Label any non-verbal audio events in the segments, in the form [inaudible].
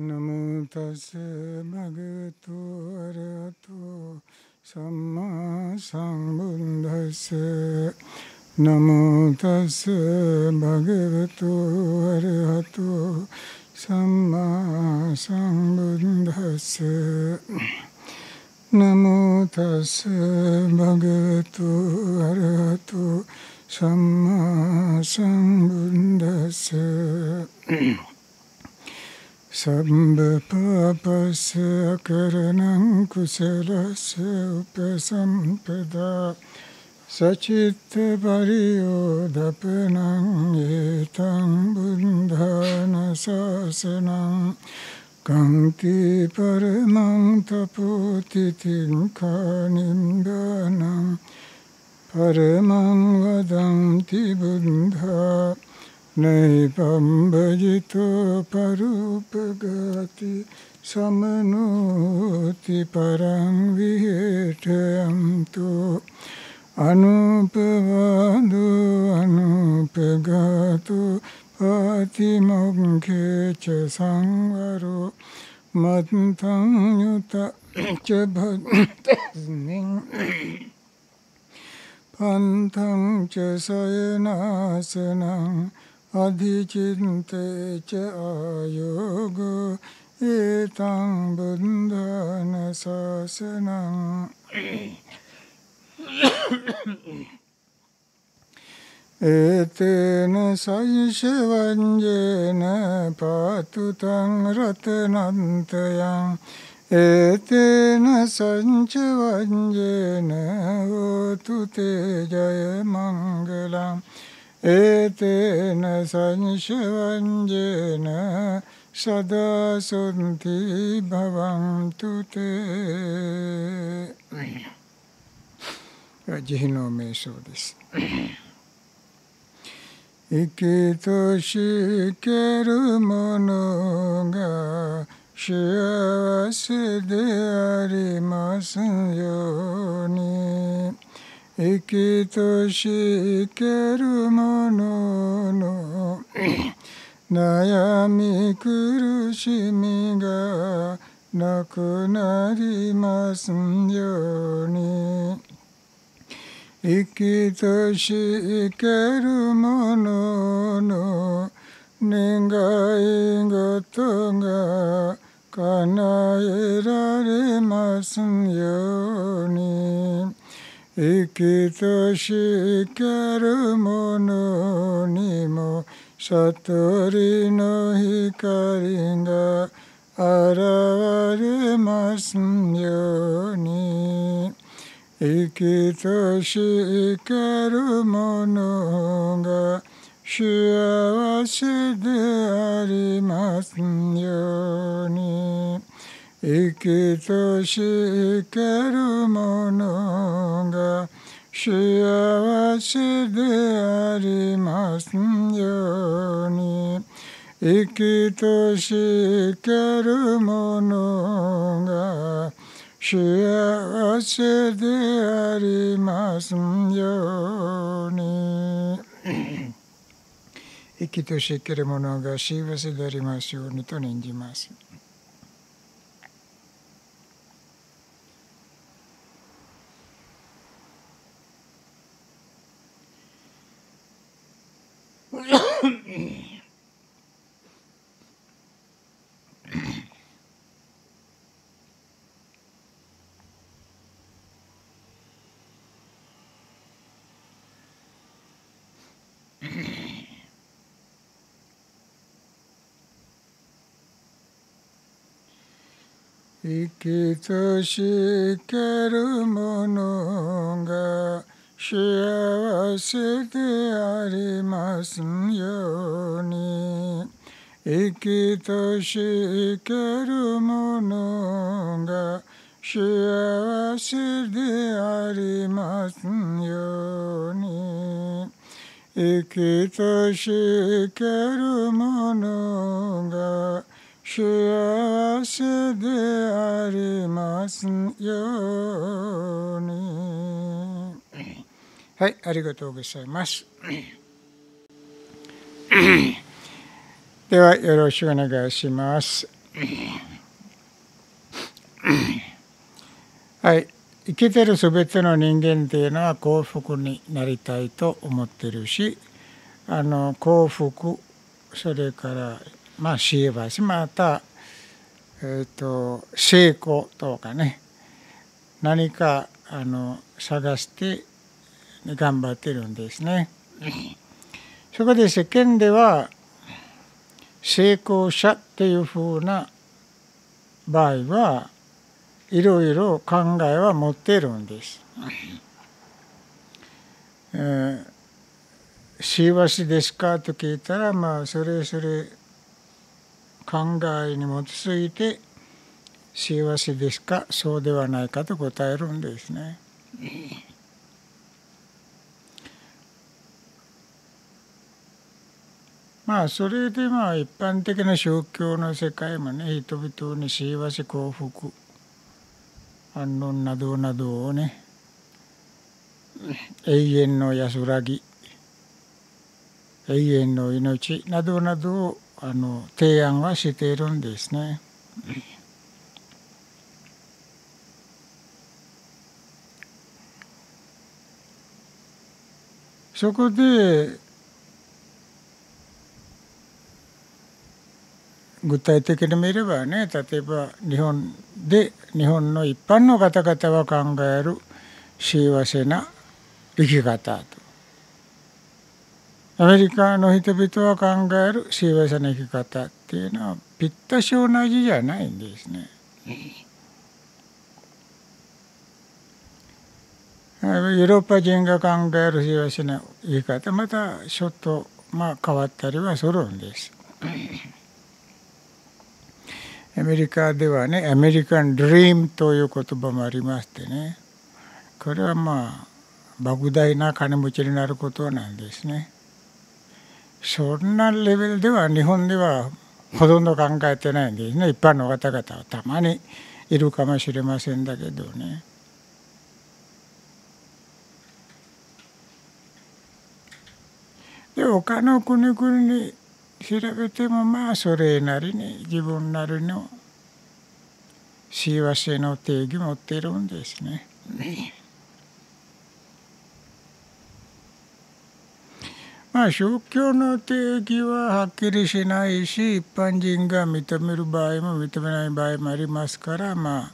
නමුතස භගතු අරහතු සම්මා සංබුද්දස්ස නමුතස භගවතු අරහතු සම්මා සංබුද්දස්ස නමුතස භගවතු අරහතු සම්මා සංබුද්දස්ස ブンダスナモタスバグトアラ නයි පම්බජිතෝ පරුපගති සමනෝති පරං විහෙටයන්තෝ අනුපවාදු අනුපගතු පාතිමොක්කේච සංවරෝ මත්තං යුත ච භක්තස්මින් පන්තං ච සයනාසනං අධිචින්තේච ආයෝගෝ ඒතං බුද්ධන සසනං ඒතේන සයිෂවංජේන පාතුතං රතනන්තයං ඒතේන සංචවංජේන හෝතු තේ ජය මංගලං upasampada Sachitta pariyodapanam etam buddhana sasanam Kanti paramam tapotitim kanimdanam Paramam vadanti buddha नैपं भजितो परूपगति समनोति परं विहेठयं तु अनुपवादो अनुपगातो पातिमुखे च संवरो मन्तं युत च भक्तिं पन्थं च शयनासनं अधिचिन्ते च आयोगो एतां बुन्धनशासनम् एतेन शैशवञ्जेन पातु तं रत्नन्तयम् एतेन सञ्चवञ्जेन होतु ते जयमङ्गलम् एतेन संशवञ्जेन सदा सन्ति भवन्तु ते 慈悲の瞑想です。生きとしけるものが幸せでありますように。 生きとし生けるものの [clears throat] 悩み苦しみがなくなりますように。生きとし生けるものの願い事が叶えられますように。生きとし生けるものにも悟りの光が現れますように。生きとし生けるものが幸せでありますように。生きとし生けるものが幸せでありますように生きとし生けるものが幸せでありますように生きとし生けるものが幸せでありますようにと念じます。生きとしけるものが幸せでありますように。生きとしけるものが幸せでありますように。生きとしけるものが幸せでありますように。はい、ありがとうございます。では、よろしくお願いします。はい生きてる全ての人間っていうのは幸福になりたいと思ってるしあの幸福それからまあ幸せまた、えーと、成功とかね何かあの探して頑張ってるんですね。そこで世間では成功者っていうふうな場合はいろいろ考えは持ってるんです。えー、幸せですか？と聞いたらまあそれぞれ考えに基づいて幸せですかそうではないかと答えるんですね。まあそれでまあ一般的な宗教の世界もね人々に幸せ幸福安穏などなどをね永遠の安らぎ永遠の命などなどをあの提案はしているんですね。そこで具体的に見ればね例えば日本で日本の一般の方々は考える幸せな生き方とアメリカの人々は考える幸せな生き方っていうのはぴったし同じじゃないんですね。ヨーロッパ人が考える幸せな生き方またちょっとまあ変わったりはするんです。アメリカではねアメリカンドリームという言葉もありましてねこれはまあ莫大な金持ちになることなんですね。そんなレベルでは日本ではほとんど考えてないんですね一般の方々はたまにいるかもしれませんだけどね。で他の国々に調べてもまあそれなりに自分なりの幸せの定義持ってるんですね。まあ宗教の定義ははっきりしないし一般人が認める場合も認めない場合もありますからまあ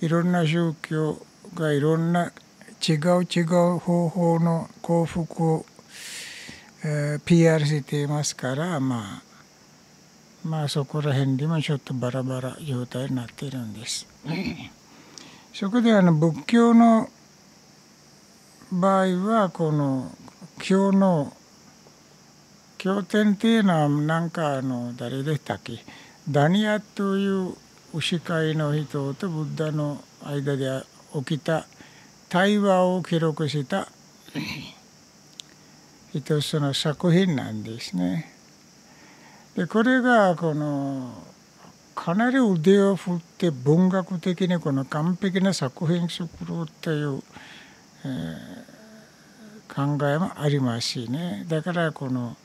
いろんな宗教がいろんな違う違う方法の幸福をえー、PR していますからまあまあそこら辺でもちょっとバラバラ状態になっているんです。[laughs] そこであの仏教の場合はこの経の経典っていうのはなんかあの誰でしたっけ？ダニアという牛飼いの人とブッダの間で起きた対話を記録した一つの作品なんですね。でこれがこのかなり腕を振って文学的にこの完璧な作品作るっていう、えー、考えもありますしねだからこの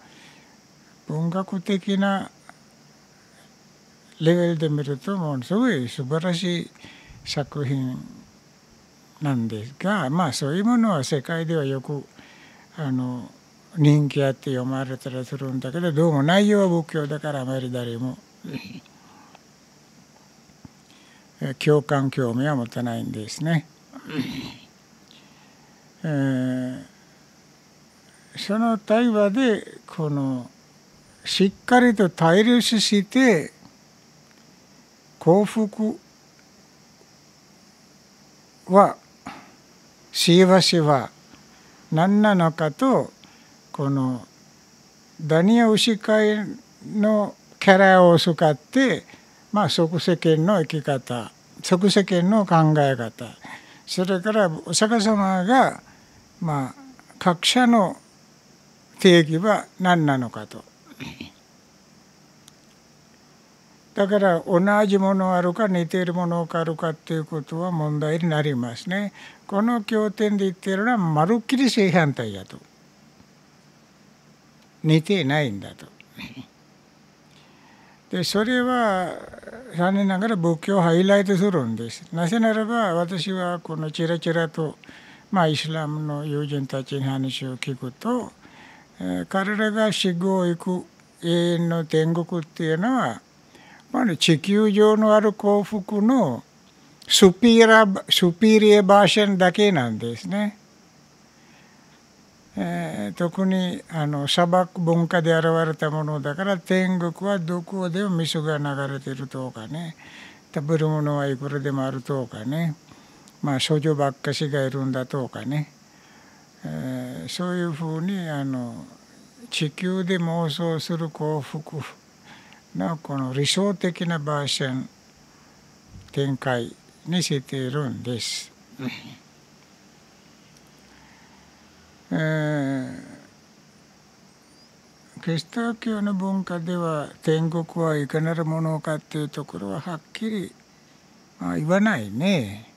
文学的なレベルで見るともうすごい素晴らしい作品なんですがまあそういうものは世界ではよくあの人気あって読まれたりするんだけどどうも内容は仏教だからあまり誰も [laughs] 共感興味は持たないんですね。えー、その対話でこのしっかりと対立して幸福は幸せは何なのかとこのダニア牛飼いのキャラを使ってまあ即世間の生き方即世間の考え方それからお釈迦様がまあ各社の定義は何なのかと。だから同じものあるか似ているものがあるかっていうことは問題になりますね。この経典で言ってるのはまるっきり正反対やと。似てないんだと。[laughs] でそれは残念ながら仏教をハイライトするんです。なぜならば私はこのチラチラと、まあ、イスラムの友人たちに話を聞くと、えー、彼らが死後行く永遠の天国っていうのは、まあ、地球上のある幸福のスピリアスピリアバーションだけなんですね。えー、特にあの砂漠文化で現れたものだから天国はどこでも水が流れてるとかね。食べるものはいくらでもあるとかね。まあ少女ばっかしがいるんだとかね、えー、そういうふうにあの地球で妄想する幸福のこの理想的なバージョン展開にしているんです。えー、キリスト教の文化では天国はいかなるものかっていうところははっきり、まあ、言わないね。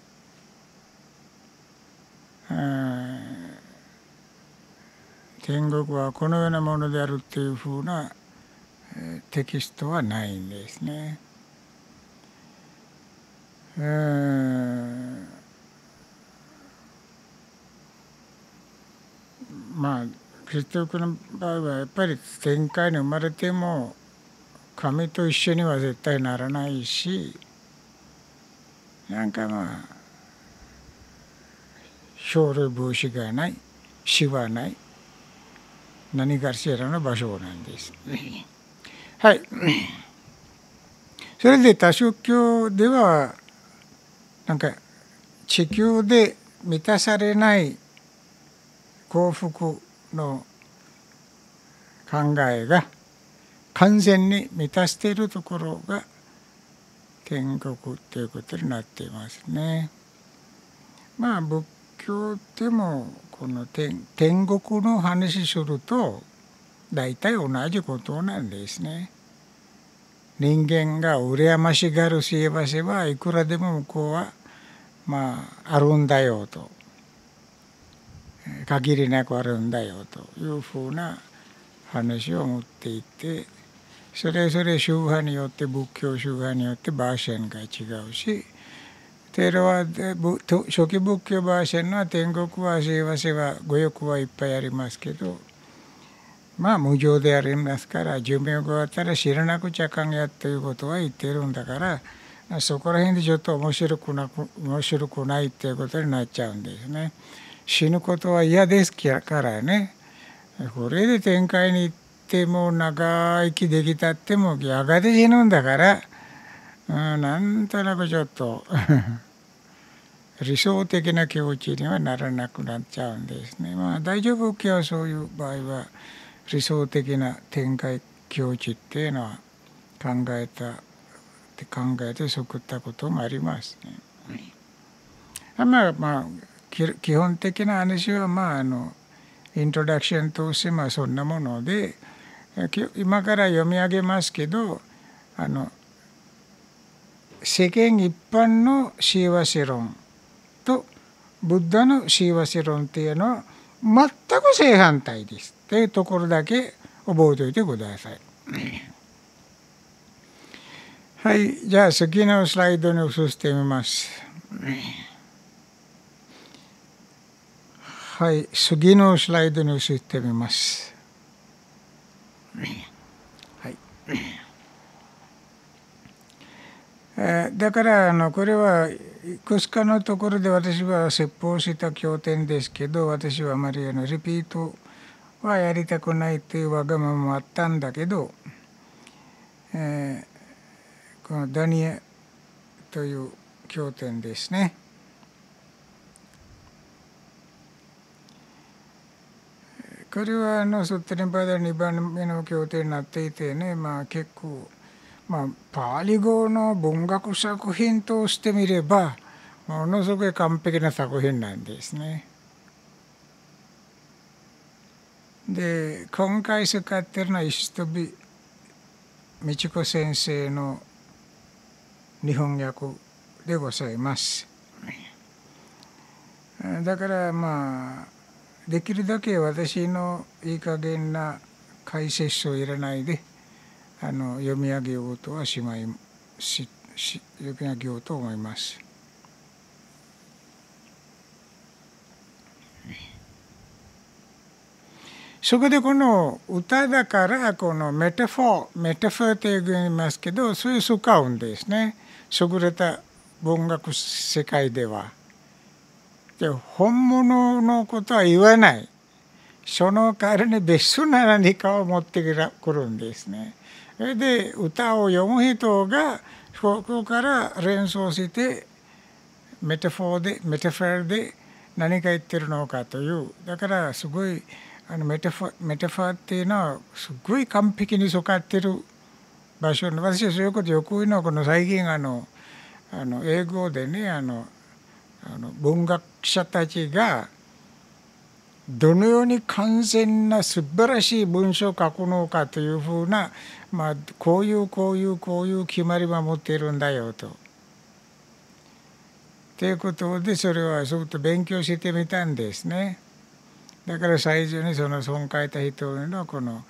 天国はこのようなものであるっていうふうなテキストはないんですね。まあキリスト教の場合はやっぱり天界に生まれても神と一緒には絶対ならないしなんかまあ生類防止がない死はない何かしらの場所なんです。はい。それで多宗教ではなんか地球で満たされない幸福の考えが完全に満たしているところが天国ということになっていますね。まあ仏教でもこの天天国の話すると大体同じことなんですね。人間が羨ましがる幸せはいくらでも向こうはまああるんだよと限りなくあるんだよというふうな話を持っていてそれぞれ宗派によって仏教宗派によってバーシェンが違うしテーラは初期仏教バーシェンのは天国は幸せは五欲はいっぱいありますけどまあ無常でありますから寿命が終わったら知らなくちゃかんやということは言ってるんだからそこら辺でちょっと面白くな面白くないっていうことになっちゃうんですね。死ぬことは嫌ですからねこれで天界に行っても長生きできたってもやがて死ぬんだから、うん、なんとなくちょっと理想的な気持ちにはならなくなっちゃうんですね。まあ大丈夫今日はそういう場合は理想的な天界境地っていうのは考えたって考えて作ったこともありますね。まあまあ基本的な話はまああのイントロダクションとしてまあそんなもので今から読み上げますけどあの世間一般の幸せ論とブッダの幸せ論っていうのは全く正反対ですっていうところだけ覚えておいてください。はい、じゃあ次のスライドに移してみます。はい、次のスライドに移ってみます。はい。えー、だからあのこれはいくつかのところで私は説法した経典ですけど私はあまりあのリピートはやりたくないというわがままもあったんだけど、えー、このダニエという経典ですね。これはあのソッテリンパダ2番目の経典になっていてね、まあ、結構、まあ、パーリ語の文学作品としてみればものすごい完璧な作品なんですね。で今回使ってるのは石飛美智子先生の日本訳でございます。だからまあできるだけ私のいい加減な解説を入れないであの読み上げようとはしまいしし読み上げようと思います。そこでこの歌だからこの metaphor metaphor って言いますけどそういう使うんですね優れた文学世界では。で本物のことは言わないその代わりに別種な何かを持ってくるんですね。それで歌を読む人がここから連想して metaphor でメタファーで何か言ってるのかというだからすごいあのメタファメタファーっていうのはすごい完璧にかってる場所の私はそういうことよく言うのはこの最近あのあの英語でねあのあの文学者たちがどのように完全な素晴らしい文章を書くのかというふうな、まあ、こういうこういうこういう決まりは持っているんだよと。ということでそれはずっと勉強してみたんですね。だから最初にその損書いた人のこの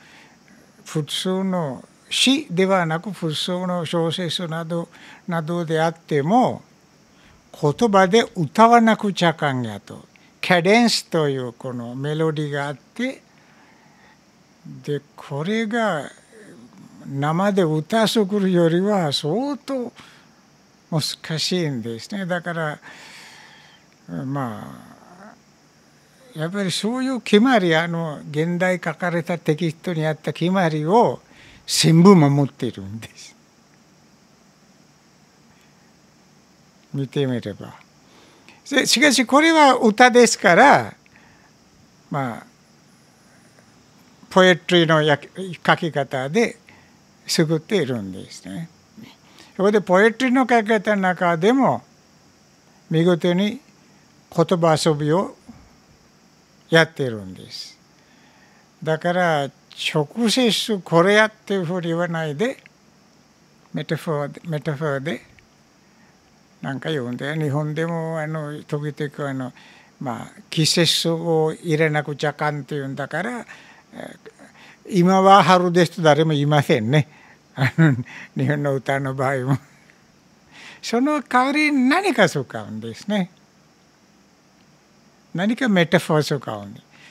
普通の詩ではなく普通の小説などなどであっても言葉で歌わなくちゃかんやと。キャデンスというこのメロディーがあってでこれが生で歌作るよりは相当難しいんですね。だからまあやっぱりそういう決まりあの現代書かれたテキストにあった決まりを全部守っているんです。見てみれば。しかしこれは歌ですからまあポエトリーの書き方で作っているんですね。そこで poetry の書き方の中でも見事に言葉遊びをやってるんです。だから直接これやっていうふうに言わないで metaphor で metaphor でなんか言うんだよ日本でもあの時々あのまあ季節を入れなくちゃかんっていうんだから今は春ですと誰も言いませんねあの日本の歌の場合もその代わりに何か使うんですね。何かメタフォーを買う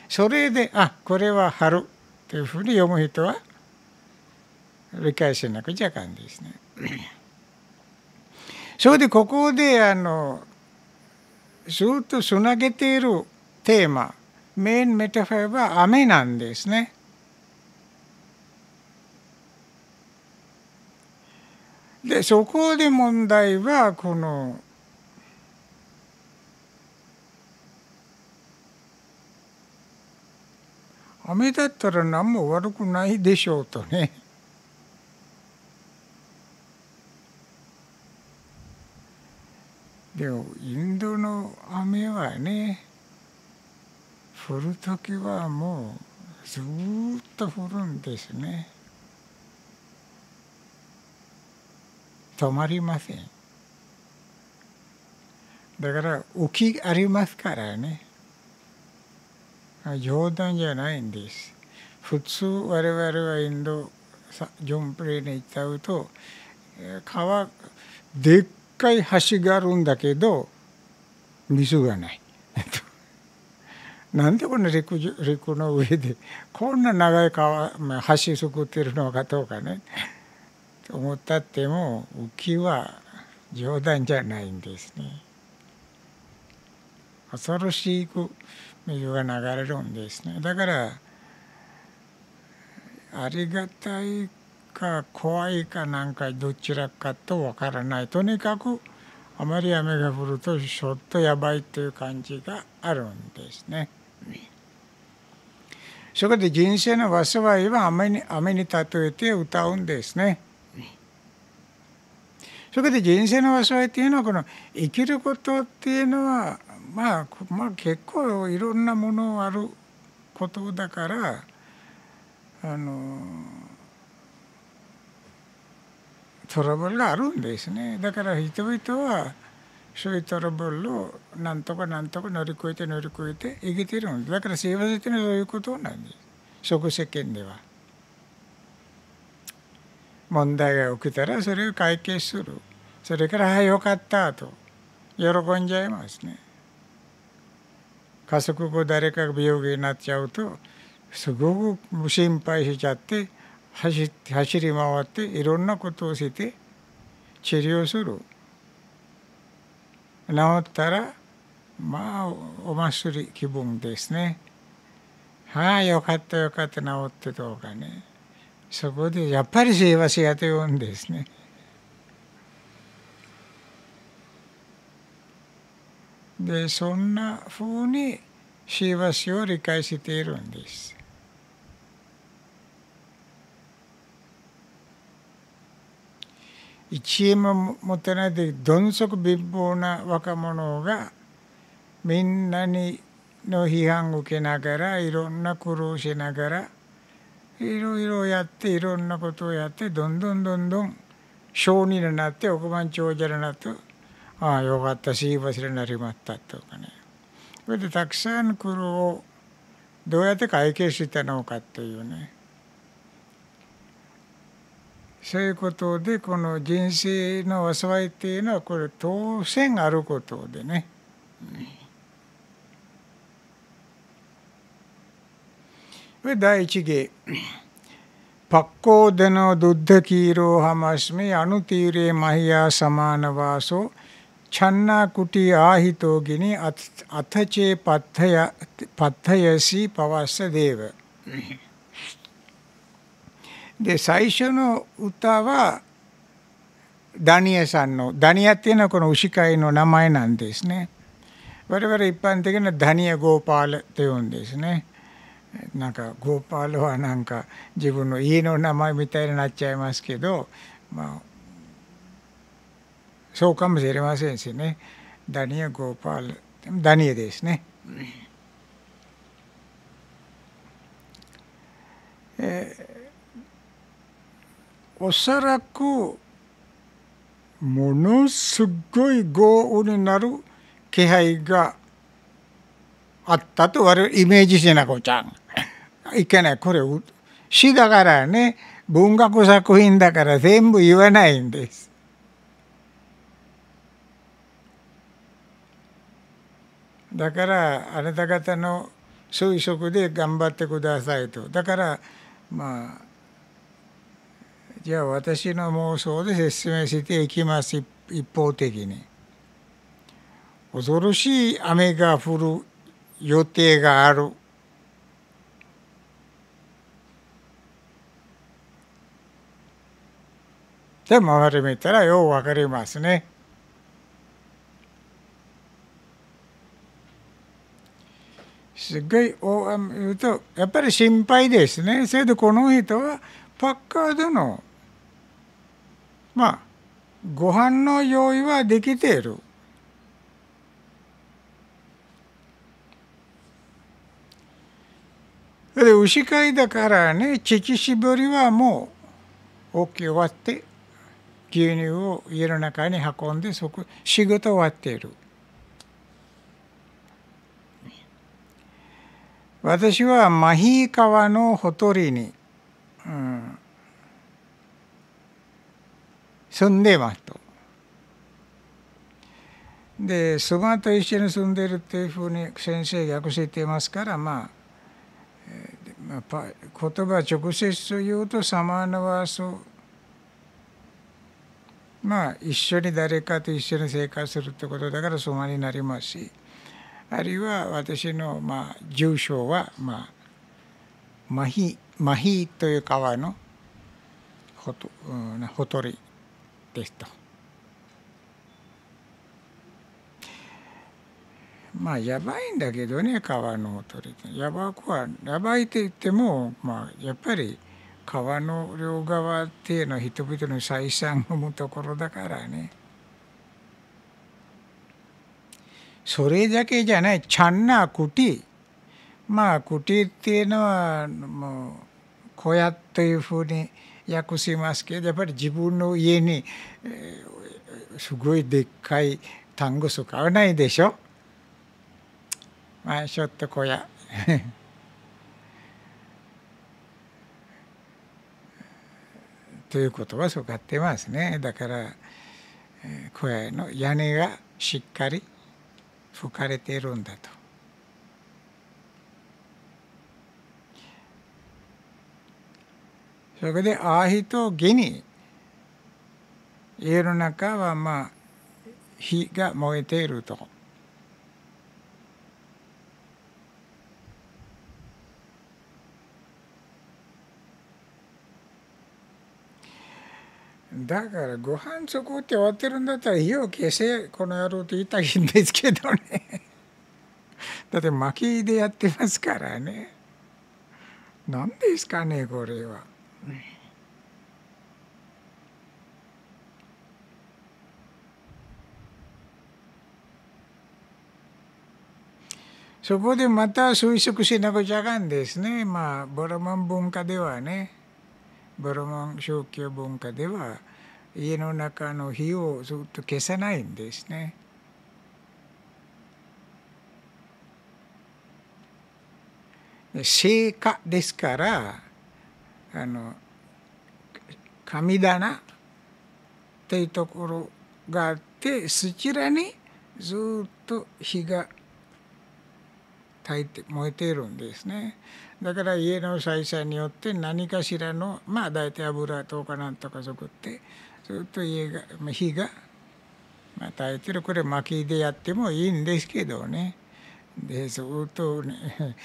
それであこれは春というふうに読む人は理解しなくちゃかんですね。[coughs] それでここであのずっとつなげているテーマメインメタファーは雨なんですね。でそこで問題はこの雨だったら何も悪くないでしょうとね。でもインドの雨はね降る時はもうずっと降るんですね。止まりません。だから浮きありますからね。冗談じゃないんです。普通我々はインドジョンプレイに行っちゃうと川でっかい橋があるんだけど水がない。なんでこの陸陸の上でこんな長い川橋作ってるのかどうかねと思ったっても浮きは冗談じゃないんですね。恐ろしく水が流れるんですねだからありがたいか怖いかなんかどちらかとわからないとにかくあまり雨が降るとちょっとやばいという感じがあるんですね。そこで人生の災いは雨に雨に例えて歌うんですね。そこで人生の災いっていうのはこの生きることっていうのはまあ、まあ結構いろんなものあることだからあのトラブルがあるんですね。だから人々はそういうトラブルをなんとかなんとか乗り越えて乗り越えて生きてるんです。だから幸せっていうのはそういうことなんです。食世間では。問題が起きたらそれを解決する。それから「はいよかった」と。喜んじゃいますね。家族誰かが病気になっちゃうとすごく心配しちゃって走走り回っていろんなことをして治療する。治ったらまあお祭り気分ですね。はあよかったよかった。治ってどうかね。そこでやっぱり幸せやと言うんですね。でそんなふうに幸せを理解しているんです。1円も持てないでどん底貧乏な若者がみんなにの批判を受けながらいろんな苦労しながらいろいろやっていろんなことをやってどんどんどんどん小児になって億万長者になってああよかったしいい場所になりまったとかねそれでたくさんの苦労をどうやって解決したのかというねそういうことでこの人生の災いっていうのはこれ当然あることでね。うん、第一芸。パッコーデのドッ దుద్ధకీరో హమస్మి అణుతీరే మహ్యా チャンナクティアヒトギニアタチェパッタヤシパワサデーブで最初の歌はダニエさんのダニアっていうのはこの牛飼いの名前なんですね我々一般的なダニエ・ゴーパールって言うんですねなんかゴーパールはなんか自分の家の名前みたいになっちゃいますけどまあそうかもしれませんしねダニエ・ゴーパールダニエですね。えー、おそらくものすごい豪雨になる気配があったと我々イメージしなくちゃんいけないこれ詩だからね文学作品だから全部言わないんです。だからあなた方の推測で頑張ってくださいと。だからまあじゃあ私の妄想で説明していきます。一方的に。恐ろしい雨が降る予定がある。で周り見たらよう分かりますね。すごい大雨言うとやっぱり心配ですね。それでこの人はパッカードのまあご飯の用意はできている。で牛飼いだからね乳搾りはもう OK 終わって牛乳を家の中に運んでそこ仕事終わっている私はマヒー川のほとりに、うん、住んでますと。で妻と一緒に住んでるっていうふうに先生訳していますからまあ、言葉直接言うとサマーナはそうまあ一緒に誰かと一緒に生活するってことだからそまになりますしあるいは私のまあ住所はまあマヒマヒという川のほと,、うん、ほとりですと。まあやばいんだけどね川のほとりやばくはやばいって言ってもまあやっぱり川の両側っていうのは人々の採算を生むところだからねそれだけじゃない。チャンナクティまあクティっていうのはもう小屋というふうに訳しますけどやっぱり自分の家に、すごいでっかい単語使わないでしょ。まあちょっと小屋。[laughs] ということはそうかってますね。だから小屋の屋根がしっかり吹かれているんだと。それでアーヒとギニ家の中はまあ火が燃えていると。だからご飯作って終わってるんだったら火を消せこの野郎と言いたいんですけどね。[laughs] だって薪でやってますからね。何ですかねこれは。そこでまた推測しなくちゃかんですね。まあボラマン文化ではね。ボラマン宗教文化では家の中の火をずっと消さないんですね。聖火ですからあの神棚っていうところがあってそちらにずっと火が焚いて燃えているんですね。だから家の採算によって何かしらのまあ大体油とかなんとか作ってずっと家が火が、まあ、焚いてる。これ薪でやってもいいんですけどね。でずっとね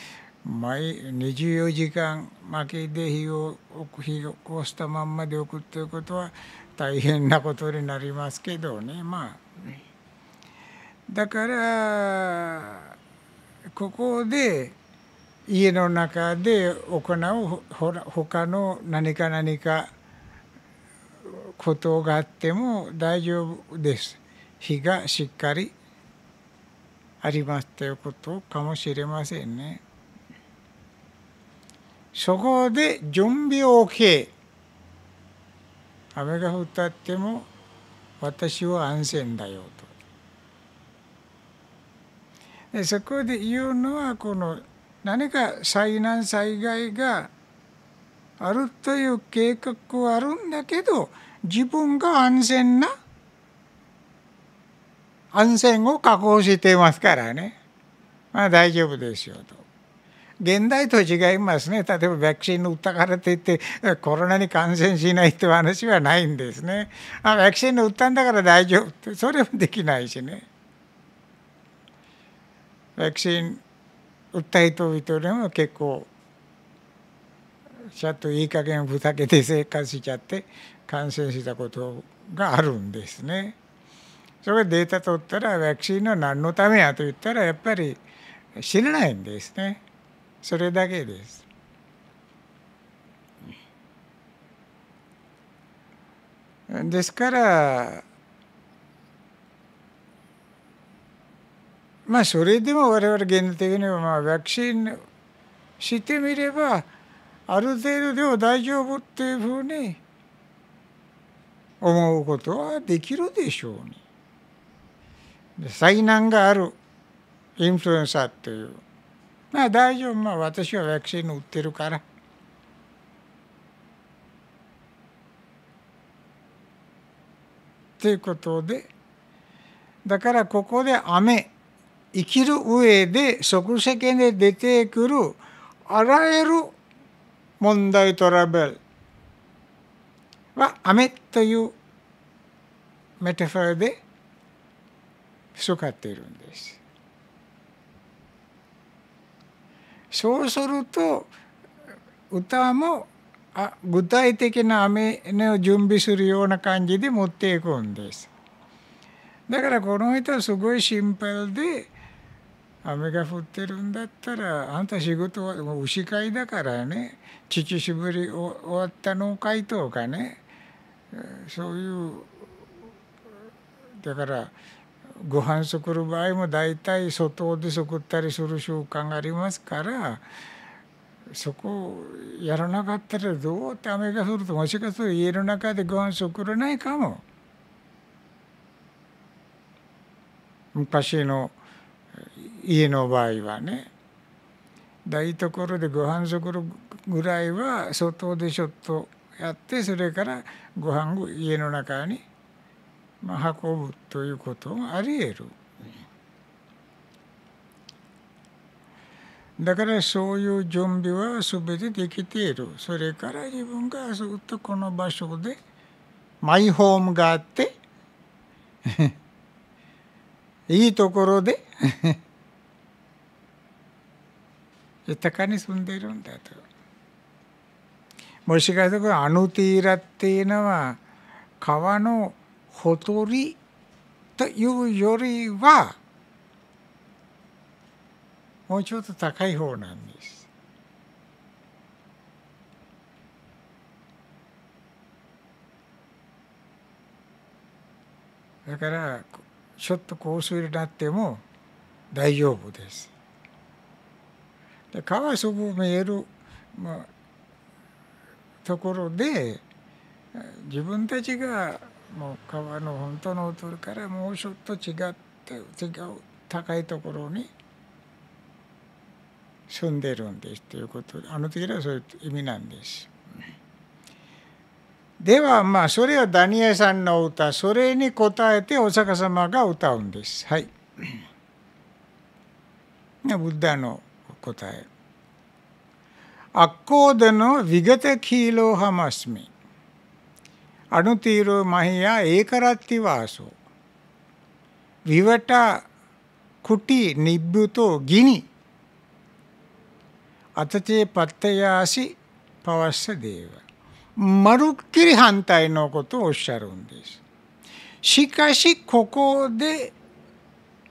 [laughs] 毎24時間薪で火を置く火を起こしたまんまで置くということは大変なことになりますけどね。まあだからここで家の中で行う他の何か何かことがあっても大丈夫です。火がしっかりありますということかもしれませんね。そこで準備 OK 雨が降ったっても私は安全だよとでそこで言うのはこの何か災難災害があるという計画はあるんだけど自分が安全な安全を確保していますからね。まあ大丈夫ですよと。現代と違いますね。例えばワクチン打ったからといってコロナに感染しないという話はないんですね。あワクチン打ったんだから大丈夫ってそれもできないしね。ワクチン打った人々も結構ちゃんといい加減ふざけて生活しちゃって感染したことがあるんですね。それデータ取ったらワクチンの何のためやと言ったらやっぱり知らないんですね。それだけです。ですからまあそれでも我々現代的にはまあワクチンしてみればある程度では大丈夫っていうふうに思うことはできるでしょうに。災難があるインフルエンザというまあ大丈夫まあ私はワクチン打ってるから。ということでだからここで雨生きる上で即世間で出てくるあらゆる問題トラベルは雨というメタファーで使っているんです。そうすると歌も具体的な雨を準備するような感じで持っていくんです。だからこの人はすごいシンプルで雨が降ってるんだったらあんた仕事は牛飼いだからね乳搾り終わった農会とかねそういうだからご飯作る場合も大体外で作ったりする習慣がありますからそこをやらなかったらどうって雨が降るともしかすると家の中でご飯作れないかも。昔の家の場合はね大ところでご飯作るぐらいは外でちょっとやってそれからご飯を家の中に運ぶということもあり得る。だからそういう準備は全てできている。それから自分がずっとこの場所でマイホームがあって [laughs] いいところで豊かに住んでいるんだと。もしかするとアヌティーラっていうのは川のほとりというよりはもうちょっと高い方なんです。だからちょっと高水になっても大丈夫です。で川すぐ見える、まあ、ところで自分たちがもう川の本当の音からもうちょっと違って違う高いところに住んでるんですということあの時はそういう意味なんです。ではまあそれはダニエさんの歌それに応えてお釈迦様が歌うんです。はい。ブッダの答え。アコーデのヴィゲテキーロハマスミ。アヌティロマヒヤエカラティワーソ。ヴィワタクティニブトギニ。アタチェパッタヤシパワッサデーバ。まるっきり反対のことをおっしゃるんです。しかしここで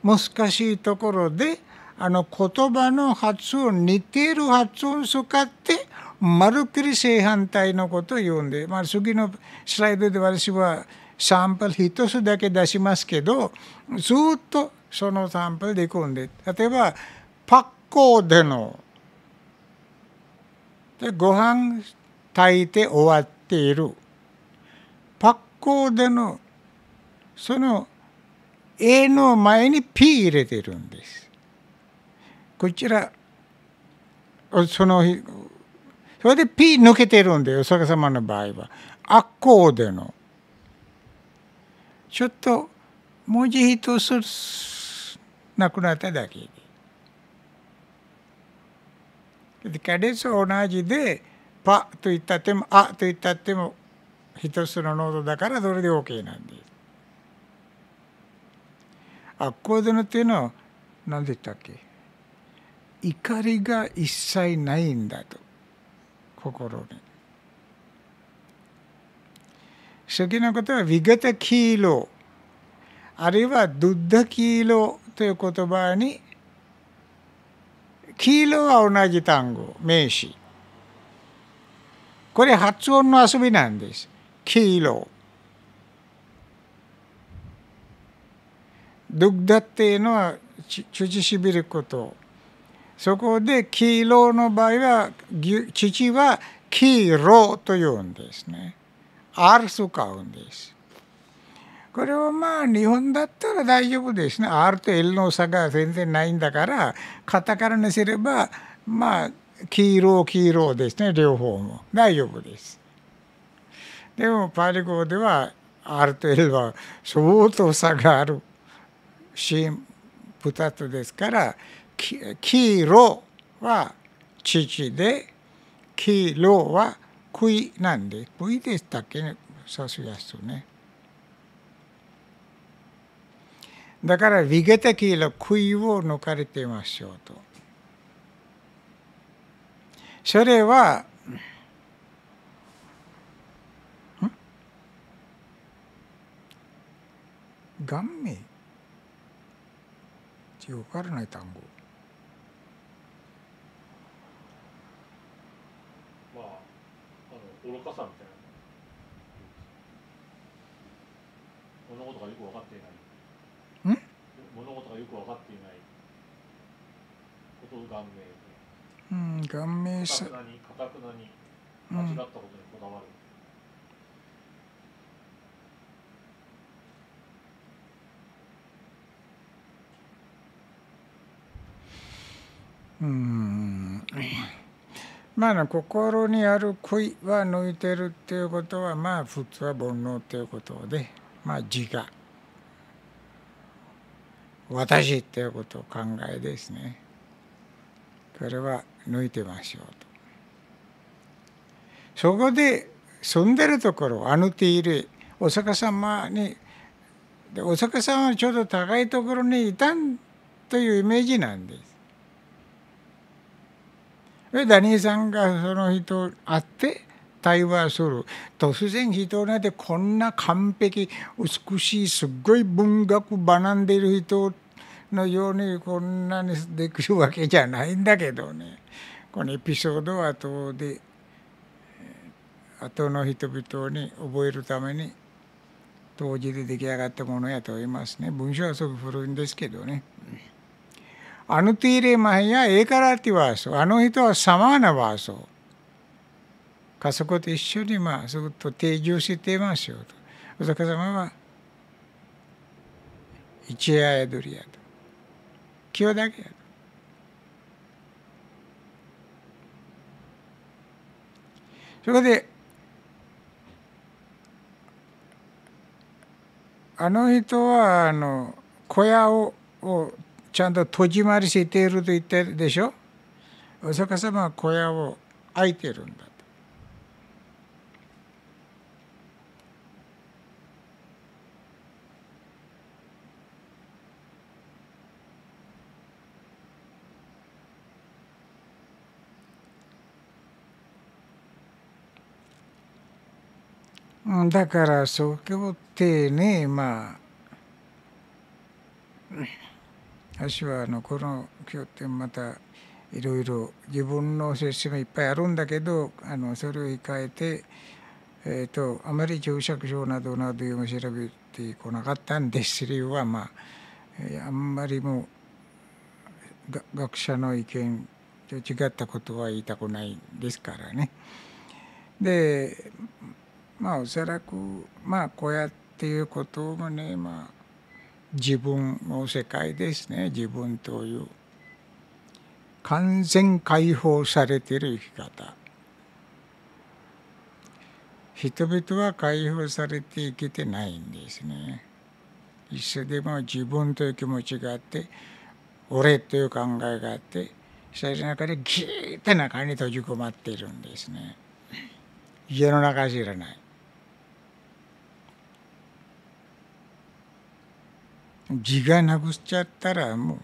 難しいところであの言葉の発音似ている発音を使ってまるっきり正反対のことを言うんで、まあ、次のスライドで私はサンプル一つだけ出しますけどずっとそのサンプルでいくんで例えばパッコーでのでご飯炊いて終わっているパッコーでのその A の前に P 入れてるんです。こちらその日それで P 抜けてるんだよお釈迦様の場合は。悪行でのちょっと文字一つなくなっただけで。でキャレス同じでパと言ったってもあと言ったっても一つの濃度だからそれで OK なんです。悪行でのっていうのは何で言ったっけ？怒りが一切ないんだと心に。初期のことはヴィゲタキーロあるいはドゥッダキーロという言葉に黄色は同じ単語名詞。これ発音の遊びなんです。黄色ドゥッダっていうのは乳しびること。そこで黄色の場合は父は黄色と言うんですね。R 使うんです。これはまあ日本だったら大丈夫ですね。R と L の差が全然ないんだからカタカナにすればまあ黄色黄色ですね両方も大丈夫です。でもパリ語では R と L は相当差があるし2つですから黄色は父で黄色は杭なんで杭でしたっけね？さすやすね。だから逃げた黄色杭を抜かれていましょうと。それは顔面分からない単語愚かさみたいな物事がよく分かっていない物事がよく分かっていないことを顔面うん顔面さかたくなにかたくなに間違ったことにこだわる、うん。まあ心にある恋は抜いてるっていうことはまあ普通は煩悩っていうことでまあ自我。私っていうことを考えですね。これは抜いてましょうと。そこで住んでるところアヌティールお釈迦様にでお釈迦様はちょうど高いところにいたというイメージなんです。でダニエさんがその人会って対話する。突然人なんてこんな完璧美しいすっごい文学学んでいる人のようにこんなにできるわけじゃないんだけどね。このエピソードは後で後の人々に覚えるために当時で出来上がったものやと思いますね。文章はすごく古いんですけどね。あのティーレマヘやエカラティワーソあの人はサマーナワーソ家族と一緒にまあずっと定住していますよお釈迦様は一夜やどりやと今日だけやとそこであの人はあの小屋をちゃんと戸締まりしていると言ってるでしょ？お釈迦様は小屋を開いてるんだ。とだからそういう丁寧まあ私はあのこの経典またいろいろ自分の接種がいっぱいあるんだけどあのそれを控えて、えーと、あまり注釈書などなど読み調べてこなかったんです理由はまあ、えー、あんまりも学者の意見と違ったことは言いたくないですからね。でまあおそらくまあこうやっていうこともねまあ自分の世界ですね。自分という完全解放されている生き方。人々は解放されて生きてないんですね。いつでも自分という気持ちがあって俺という考えがあってその中でギーッて中に閉じ込まっているんですね。家の中知らない。字がなくしちゃったらもう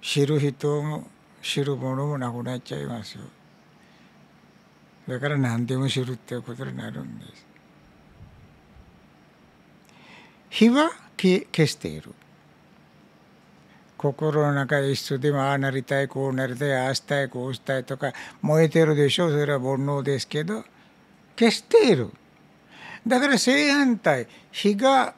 知る人も知るものもなくなっちゃいますよ。だから何でも知るっていうことになるんです。火は消している。心の中で一緒でもああなりたいこうなりたいああしたいこうしたいとか燃えてるでしょう。それは煩悩ですけど消している。だから正反対。火が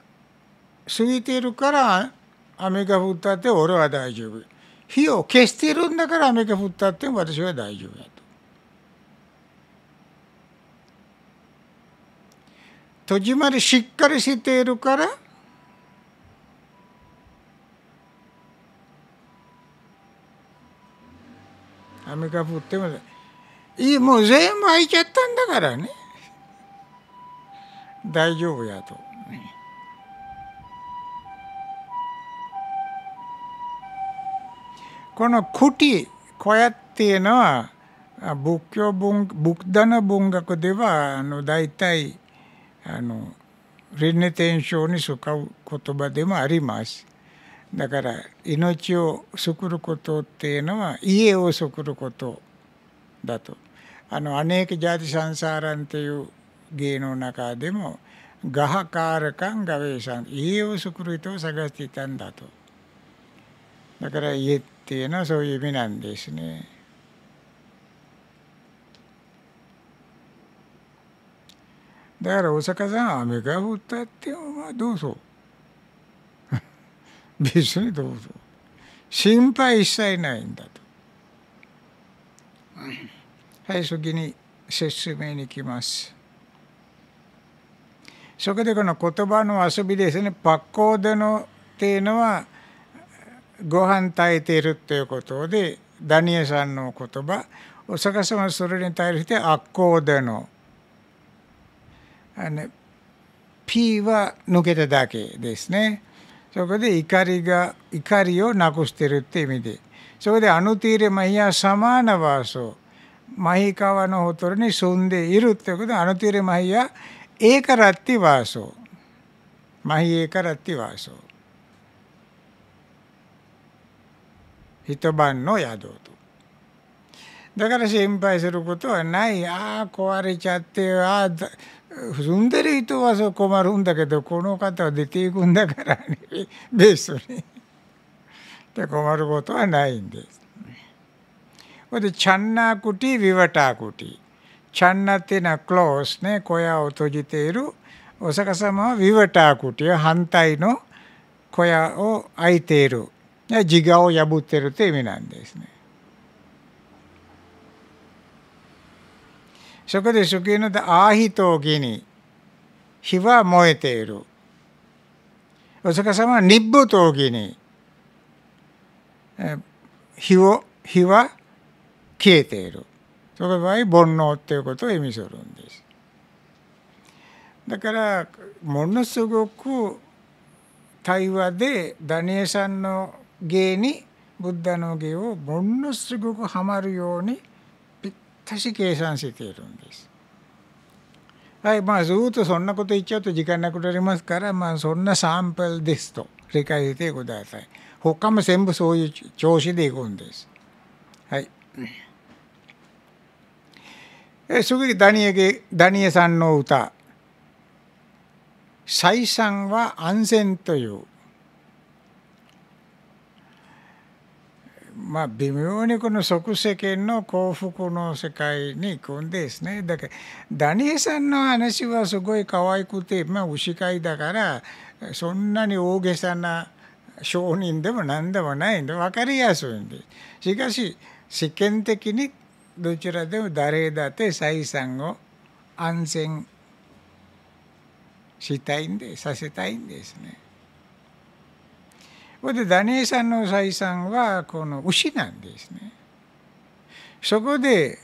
過ぎているから雨が降ったって俺は大丈夫火を消しているんだから雨が降ったって私は大丈夫やと。戸締まりしっかりしているから雨が降ってもいいもう全部開いちゃったんだからね大丈夫やと。このクティ小屋っていうのは仏教文仏陀の文学ではあの大体あの輪廻転生に使う言葉でもあります。だから命を救ることっていうのは家を救ることだと。あのアネークジャーティサンサーランっていう芸の中でもガハカールカンガウェイさん家を救る人を探していたんだと。だから家っていうのはそういう意味なんですね。だから大阪さん雨が降ったってまあどうぞ。[laughs] 別にどうぞ。心配一切ないんだと。はい次に説明に行きます。そこでこの言葉の遊びですね。パッコーでのっていうのはご飯炊いているということでダニエさんの言葉お釈迦様はそれに対して悪行でのあの P は抜けただけですね。そこで怒りが怒りをなくしているって意味でそこでアヌティーレマヒアサマーナバーソマヒ川のほとりに住んでいるってことでアヌティーレマヒアエからってバーソマヒエからってバーソ一晩の宿とだから心配することはないああ壊れちゃってああ住んでる人はそう困るんだけどこの方は出ていくんだからねベースに。で困ることはないんです。これでチャンナクティビワタクティ。チャンナっていうのはクロースね小屋を閉じているお釈迦様はビワタクティは反対の小屋を開いている自我を破ってるという意味なんですね。そこで救いのアーヒトギに火は燃えている。お釈迦様はニッブトギに火を火は消えている。その場合煩悩っていうことを意味するんです。だからものすごく対話でダニエさんの芸にブッダの芸をものすごくはまるようにぴったし計算しているんです。はいまあずっとそんなこと言っちゃうと時間なくなりますからまあそんなサンプルですと理解してください。他も全部そういう調子でいくんです。はい。えすぐにダニエダニエさんの歌「採算は安全」というまあ微妙にこの即世間の幸福の世界に行くんですね。だからダニエさんの話はすごい可愛くて、まあ、牛飼いだからそんなに大げさな商人でも何でもないんで分かりやすいんです。しかし世間的にどちらでも誰だって財産を安全したいんでさせたいんですね。これでダニエさんの財産はこの牛なんですね。そこで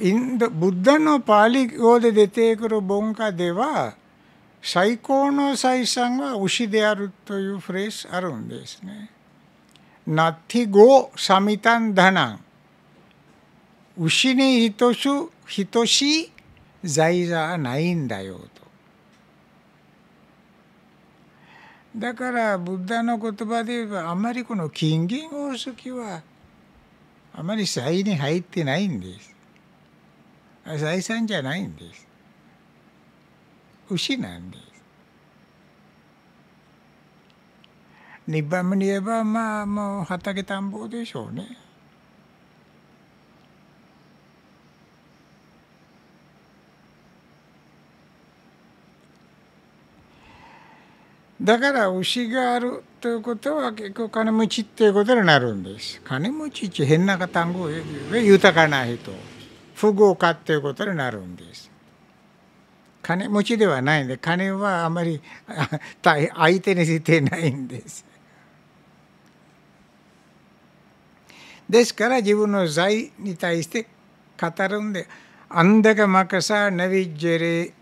インドブッダのパーリ語で出てくる文化では最高の財産は牛であるというフレーズあるんですね。ナティゴサミタンダナン牛に等しい財産はないんだよだからブッダの言葉で言えばあまりこの金銀宝石はあまり財に入ってないんです。財産じゃないんです。牛なんです。日本に言えばまあもう畑田んぼでしょうね。だから牛があるということは結構金持ちっていうことになるんです。金持ちって変な単語で豊かな人富豪家っていうことになるんです。金持ちではないんで金はあまり [laughs] 相手にしてないんです。ですから自分の財に対して語るんで「あんだけまかさなびじゃれカチェルラティネチャランティガオウッテンピサヒユマガタンアタチェパ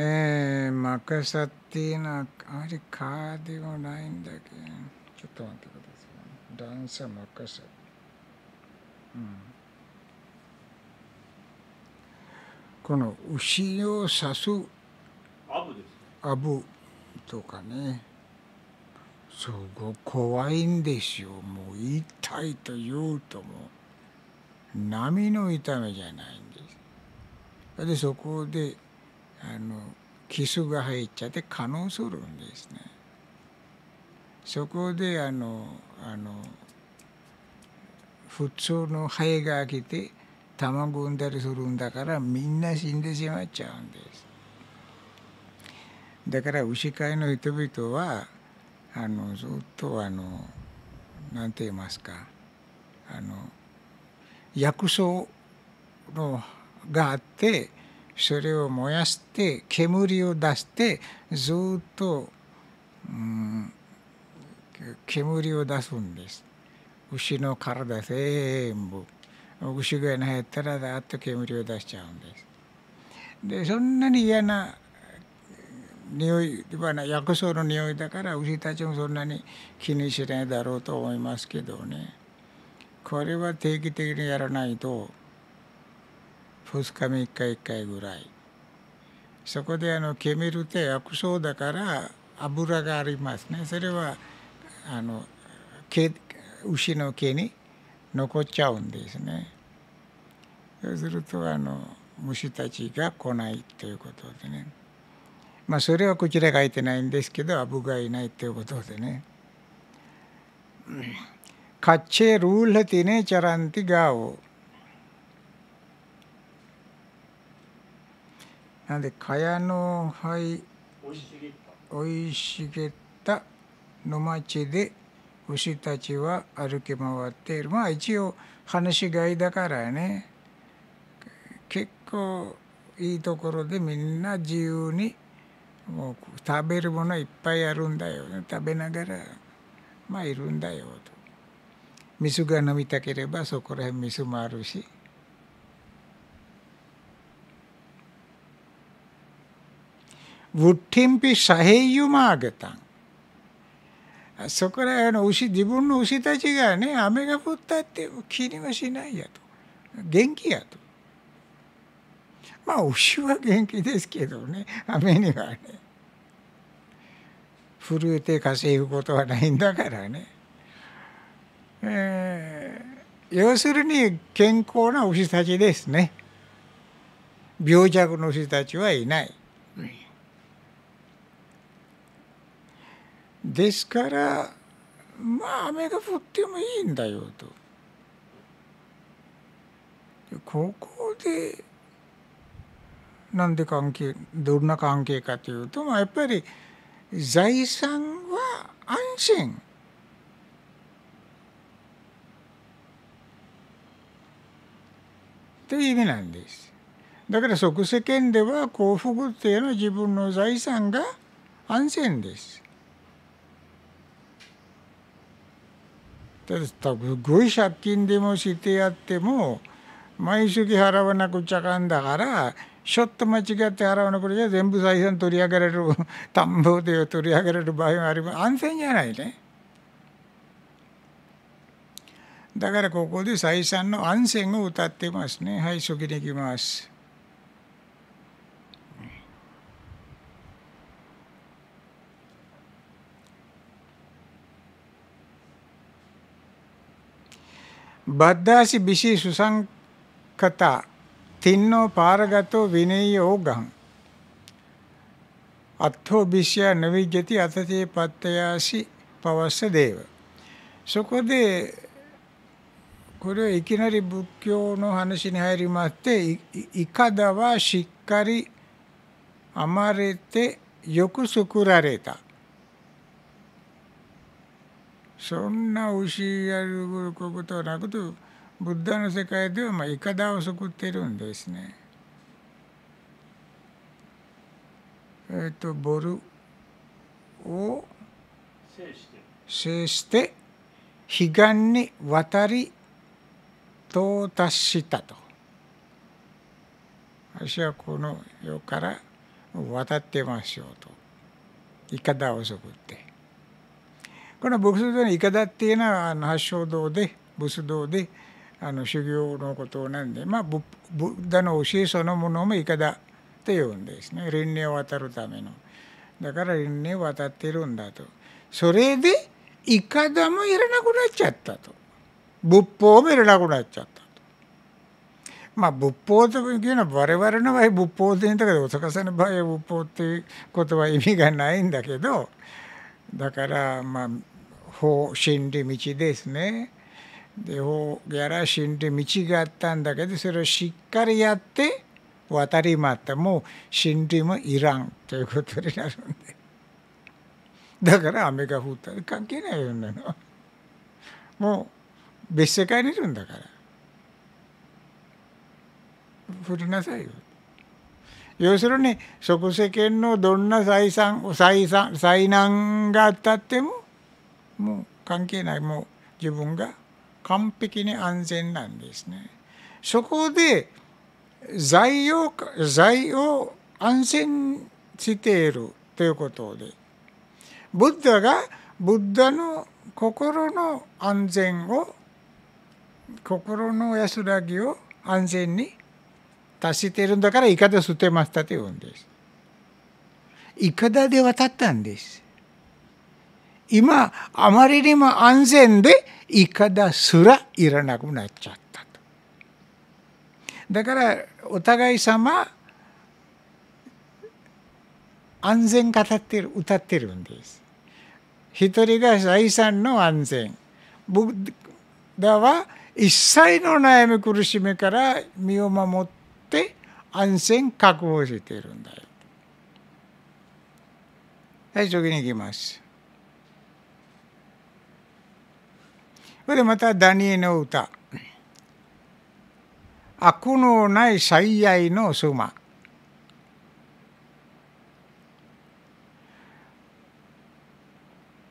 えー、マカサっていうのはあまりカーではないんだけど、ちょっと待ってください。ダンサマカサ。うん、この牛を刺すアブですアブとかね。すごい怖いんですよ。もう痛いと言うとも。波の痛めじゃないんです。でそこであのキスが入っちゃって可能するんですね。そこであのあの普通のハエが来て卵産んだりするんだからみんな死んでしまっちゃうんですだから牛飼いの人々はあのずっとあの何て言いますかあの薬草のがあってそれを燃やして煙を出してずっと、うん、煙を出すんです。牛の体全部。牛が入ったらだっと煙を出しちゃうんです。でそんなに嫌な匂いは薬草の匂いだから牛たちもそんなに気にしないだろうと思いますけどね。これは定期的にやらないと2日3日1回ぐらい。そこであの煙って薬草だから油がありますね。それはあの毛牛の毛に残っちゃうんですね。そうするとあの虫たちが来ないということでね。まあそれはこちら書いてないんですけどアブがいないということでね。カッチェルールティネチャランティガオ。なんで蚊帳の灰生い茂ったの町で牛たちは歩き回っている。まあ一応放し飼いだからね。結構いいところでみんな自由にもう食べるものいっぱいあるんだよ食べながらまあいるんだよと。水が飲みたければそこら辺水もあるし。වුට්ටිම්පි සහෙයුමාගතන් そこらあの牛自分の牛たちがね雨が降ったって気にはしないやと元気やとまあ牛は元気ですけどね雨にはね震えて稼ぐことはないんだからね、えー、要するに健康な牛たちですね病弱の牛たちはいない ですからまあ雨が降ってもいいんだよと。ここでなんで関係どんな関係かというと、まあ、やっぱり財産は安心という意味なんです。だから即世間では幸福っていうのは自分の財産が安全です。すごい借金でもしてやっても毎月払わなくちゃかんだからちょっと間違って払わなくちゃ全部財産取り上げられる [laughs] 田んぼで取り上げられる場合もあります安全じゃないね。だからここで財産の安全を歌ってますね。はい、初期に行きます。බද්ධාසි බිසි සුසංකතා තින්නෝ පාරගතෝ විනේය ඕගහං අත්හෝ බිෂ්‍ය නවිජ්ජති අතතේ පත්තයාසි පවස්ස දේව そこでこれはいきなり仏教の話に入りましていかだはしっかり編まれてよく作られた そんな牛やることはなくてブッダの世界ではまあいかだを作ってるんですね。えっ、ー、とボルを制して彼岸に渡り到達したと。私はこの世から渡ってましょうと。いかだを作って。この仏道のいかだっていうのはあの発祥道で仏道であの修行のことなんでまあブッダの教えそのものもいかだというんですね。輪廻を渡るための。だから輪廻を渡ってるんだと。それでいかだもいらなくなっちゃったと。仏法もいらなくなっちゃったと。まあ仏法というのは我々の場合仏法って言うんだけどお坂さんの場合は仏法っていうことは意味がないんだけどだからまあ法真理道ですね。でほうやら死んで道があったんだけどそれをしっかりやって渡りまったもう真理もいらんということになるんで。だから雨が降ったら関係ないよなの。もう別世界にいるんだから。降りなさいよ。要するに即世間のどんな災産災産災難があったってももう関係ないもう自分が完璧に安全なんですね。そこで財を財を安全しているということでブッダがブッダの心の安全を心の安らぎを安全に達しているんだからいかだ捨てましたと言うんです。いかだで渡ったんです。今あまりにも安全でいかだすらいらなくなっちゃったと。だからお互い様安全語ってる歌ってるんです。一人が財産の安全。ブッダは一切の悩み苦しみから身を守って安全確保しているんだよ。はい、次に行きます。それまたダニエの歌。悪のない最愛の妻。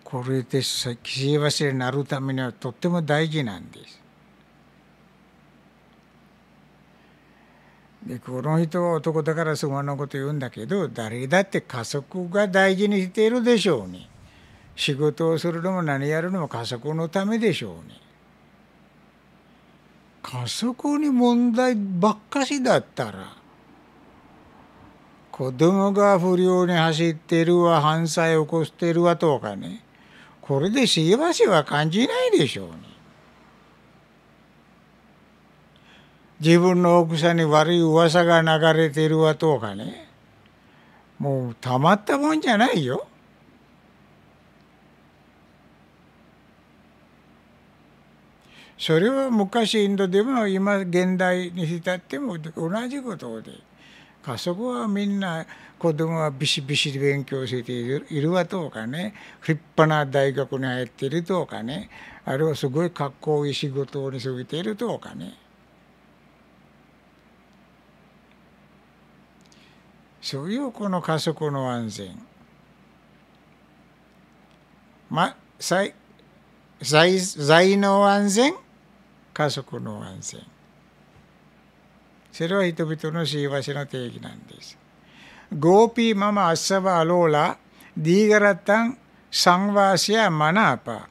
これで幸せになるためにはとっても大事なんです。でこの人は男だから妻のこと言うんだけど誰だって家族が大事にしているでしょうね。仕事をするのも何やるのも家族のためでしょうね。家族に問題ばっかしだったら子供が不良に走ってるわ犯罪を起こしてるわとかねこれで幸せは感じないでしょうね。自分の奥さんに悪い噂が流れているわとかね。もうたまったもんじゃないよ。それは昔インドでも今現代に至っても同じことで。家族はみんな子供はビシビシ勉強しているいるわとかね。立派な大学に入っているとかね。あるいはすごいかっこいい仕事に過ぎているとかね。食この加速の安全、ま、財,財,財の安全家族の安全。それは人々の幸せの定義なんです。ゴピママサバアローラディガラタンサンワシアマナパ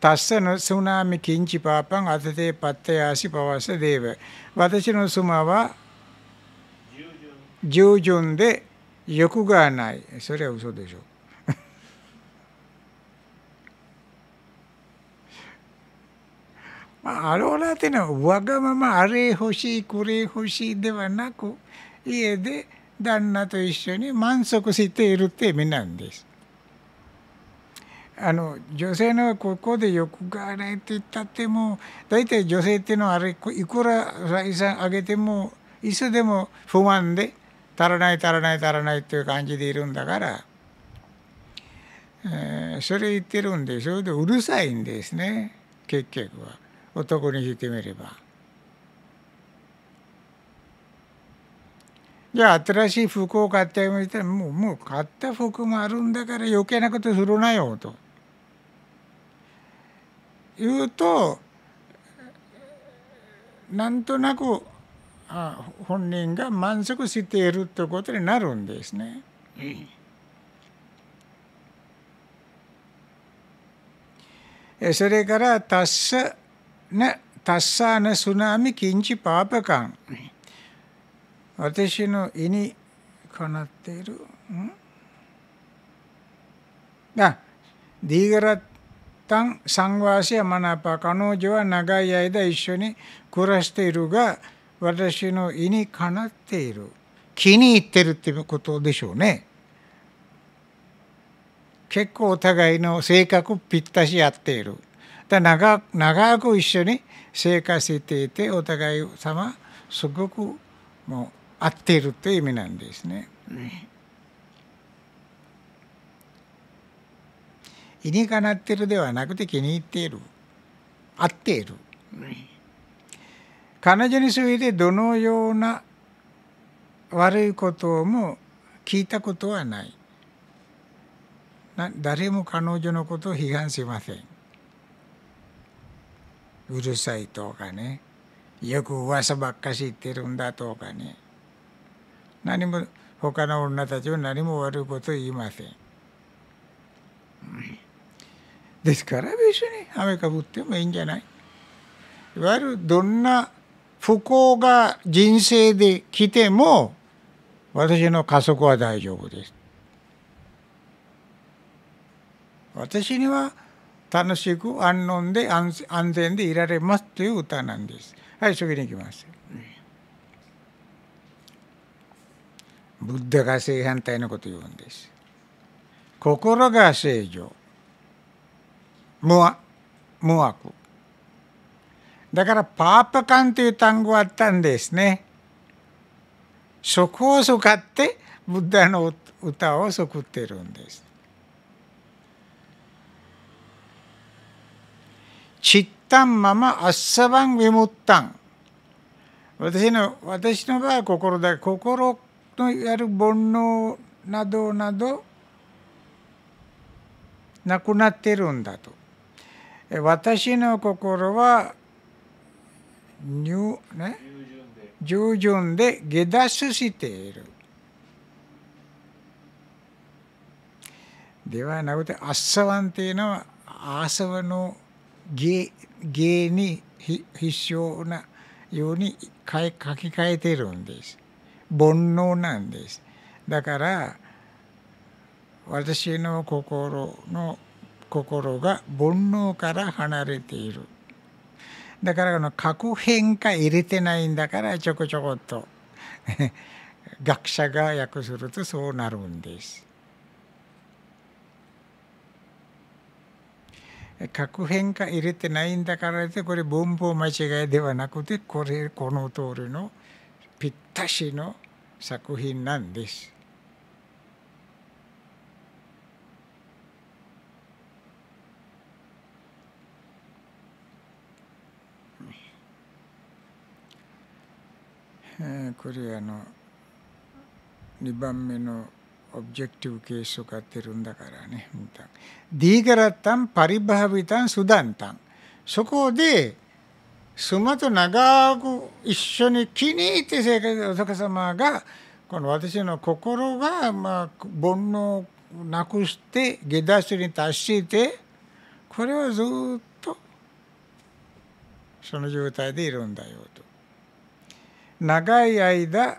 タサのスナミキンチパパンアテテパテアシパワセデーヴ私の妻は従順で欲がないそれは嘘でしょ [laughs] まあ、アローラっていうのはわがままあれ欲しいこれ欲しいではなく家で旦那と一緒に満足しているって意味なんです。あの女性のここで欲がないって言ったっても大体女性っていうのはあれいくら財産あげてもいつでも不満で足らない足らない足らないっていう感じでいるんだから、えー、それ言ってるんでそれでうるさいんですね。結局は。男にしてみれば。じゃあ新しい服を買ってみたらもうもう買った服もあるんだから余計なことするなよと。言うとなんとなく本人が満足しているということになるんですね。それから達者な達者なすなみ禁止パーパカン。私の意にかなっている。んあ、ディーガラタン・サンワーシア・マナパ彼女は長い間一緒に暮らしているが私の意にかなっている。気に入ってるっていうことでしょうね。結構お互いの性格ぴったし合っている。だ長長く一緒に生活していてお互い様すごくもう合っているという意味なんですね。意にかなっているではなくて気に入っている。合っている。彼女についてどのような悪いことも聞いたことはないな。誰も彼女のことを批判しません。うるさいとかねよく噂ばっかし言ってるんだとかね何も他の女たちは何も悪いこと言いません。ですから別に雨かぶってもいいんじゃないいわゆるどんな不幸が人生で来ても私の家族は大丈夫です。私には楽しく安穏で安全でいられますという歌なんです。はい、次に行きます。ブッダが正反対のことを言うんです。心が正常。無無悪。だからパーパカンという単語があったんですね。そこを使ってブッダの歌を作ってるんです。チッタンママアッサバンウィムッタン私の私の場合は心だ心のやる煩悩などなどなくなってるんだと私の心は入ね従順で下脱しているではなくてアッサワンっていうのはアーサワの芸芸に必要なように書き換えてるんです。煩悩なんです。だから私の心の心が煩悩から離れている。だからこの核変化入れてないんだからちょこちょこっと [laughs] 学者が訳するとそうなるんです。核変化入れてないんだからでこれ文法間違いではなくてこれこの通りのぴったしの作品なんです。これあの2番目のオブジェクティブケースを買ってるんだからね。ディーガラタン、パリバハビタン、スダンタン。そこで、妻と長く一緒に気に入って生活お釈迦様が、この私の心が、まあ、煩悩をなくして下脱に達してこれはずっとその状態でいるんだよと。長い間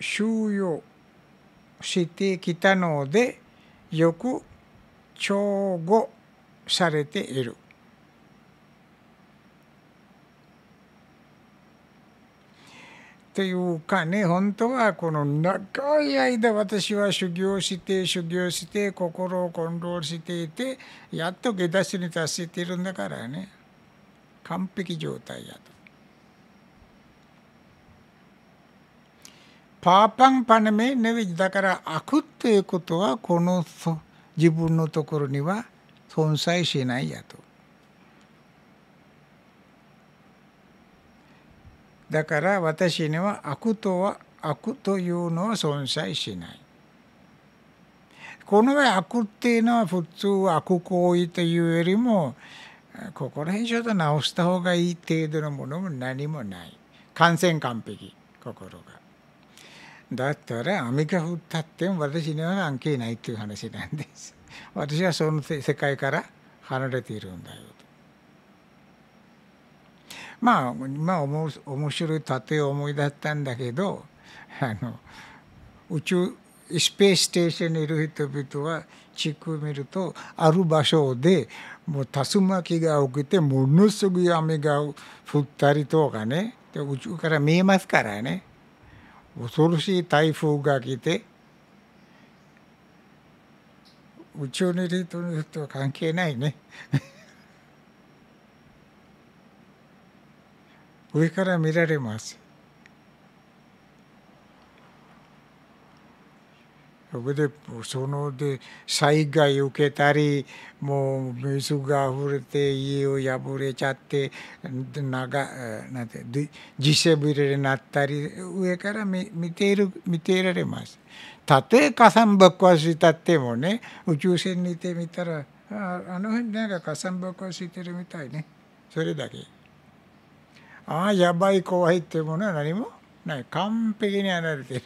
収容してきたのでよく重語されている。というかね本当はこの長い間私は修行して修行して心をコンロールしていてやっと下脱に達しているんだからね完璧状態やと。パーパンパネメネビだから悪っていうことはこの自分のところには存在しないやと。だから私には悪とは悪というのは存在しない。この場合悪っていうのは普通悪行為というよりもここら辺ちょっと直した方がいい程度のものも何もない。完全完璧心が。だったら雨が降ったっても私には関係ないという話なんです。私はその世界から離れているんだよと。まあまあ面白い例え思い出ったんだけどあの宇宙スペースステーションにいる人々は地区を見るとある場所でもう竜巻が起きてものすごい雨が降ったりとかね宇宙から見えますからね恐ろしい台風が来て宇宙の人にとっては関係ないね。[laughs] 上から見られます。そこでそので災害受けたりもう水が溢れて家を破れちゃって長なんて地せぶれになったり上から見見ている見ていられます。たとえ火山爆発したってもね宇宙船にいてみたらああの辺なんか火山爆発してるみたいねそれだけ。ああやばい怖いってものは何もない完璧に離れてる。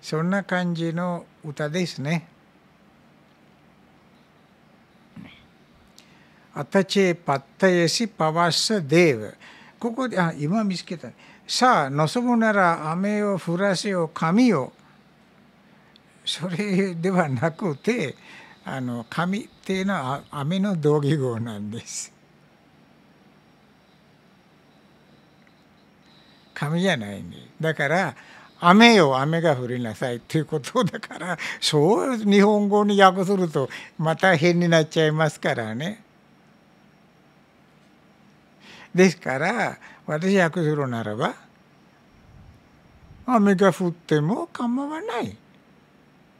そんな感じの歌ですね。アタチェパッタエシパワッサデーブ。ここで、あ、今見つけた。さあ、望むなら雨を降らせよ、神を。それではなくて、あの神っていうのは雨の同義語なんです。神じゃないんで。だから、雨よ雨が降りなさいっていうことだから [laughs] そう日本語に訳するとまた変になっちゃいますからね。ですから私訳するならば雨が降っても構わない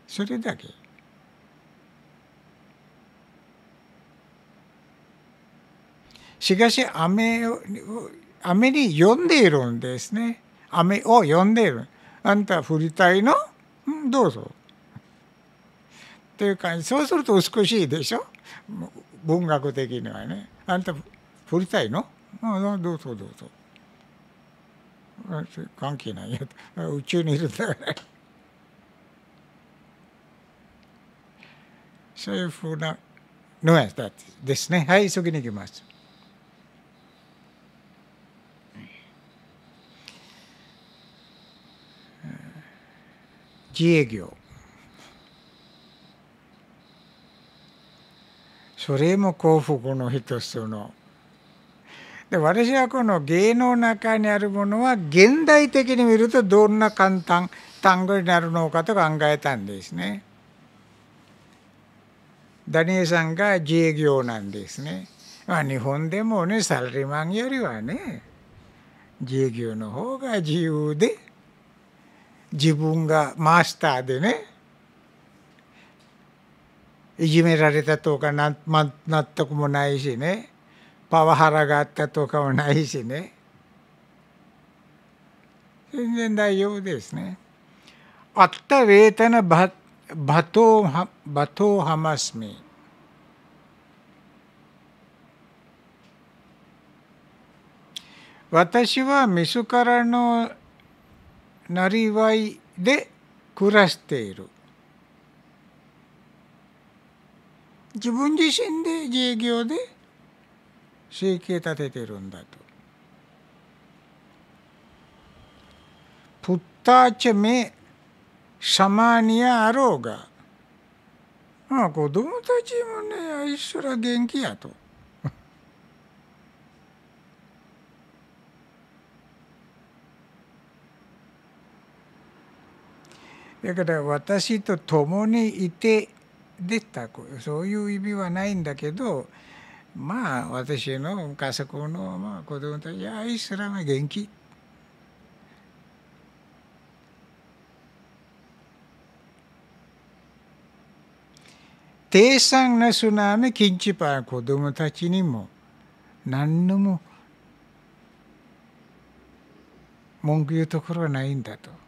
それだけ。しかし雨を雨に読んでいるんですね。雨を読んでいる。あんた降りたいの？うんどうぞ。っていう感じそうすると美しいでしょ？文学的にはね。あんた降りたいの？あどうぞどうぞ。関係ないよ。宇宙にいるんだから。そういうふうなのやですね。はい次に行きます。自営業それも幸福の一つので私はこの芸の中にあるものは現代的に見るとどんな簡単単語になるのかと考えたんですね。ダニエさんが自営業なんですね。まあ、日本でもねサラリーマンよりはね自営業の方が自由で自分がマスターでねいじめられたとかな、ま納得もないしねパワハラがあったとかもないしね全然大丈夫ですね。あったウェータナバトーバトハマスミ私は自らのなりわいで暮らしている自分自身で自営業で生計立ててるんだと。プッターチェメサマニアあろうが、まあ子供たちもねあいつら元気やと。だから私と共にいてでたそういう意味はないんだけどまあ私の家族のまあ子供たちあいつらが元気低産なすなめキンチパー子供たちにも何のも文句言うところはないんだと。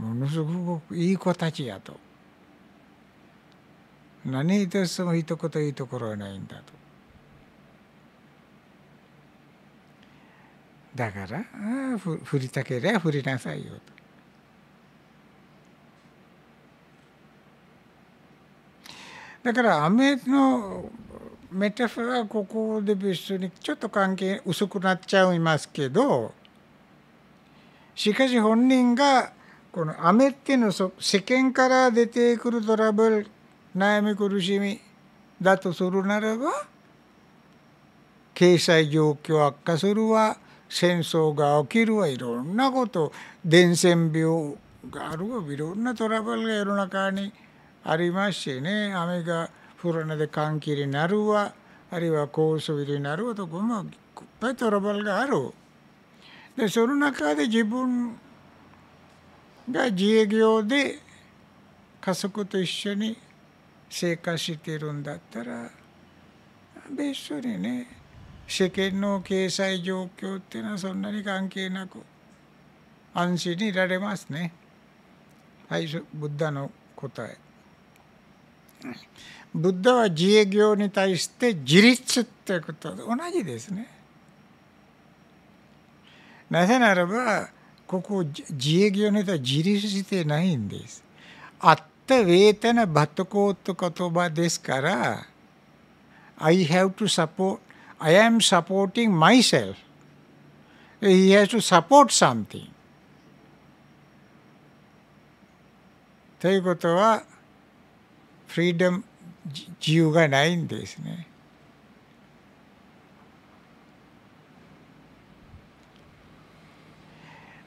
ものすごくいい子たちやと。何一つも一言いいところはないんだと。だからあ振りたければ振りなさいよと。だから雨のメタファーはここで別にちょっと関係薄くなっちゃいますけどしかし本人がこの雨っていうのは世間から出てくるトラブル悩み苦しみだとするならば経済状況悪化するわ。戦争が起きるわ。いろんなこと伝染病があるわ。いろんなトラブルが世の中にありますしね。雨がフロナで関係になるわ。あるいは高層になるわとこもいっぱいトラブルがある。でその中で自分が自営業で家族と一緒に生活しているんだったら別にね世間の経済状況っていうのはそんなに関係なく安心にいられますね。はい、ブッダの答え。ブッダは自営業に対して自立っていうことと同じですね。なぜならばここ自営業に対して自立してないんです。あったウェータナバトコーと言葉ですから I have to support I am supporting myself. He has to support something. ということはフリーダム自由がないんですね。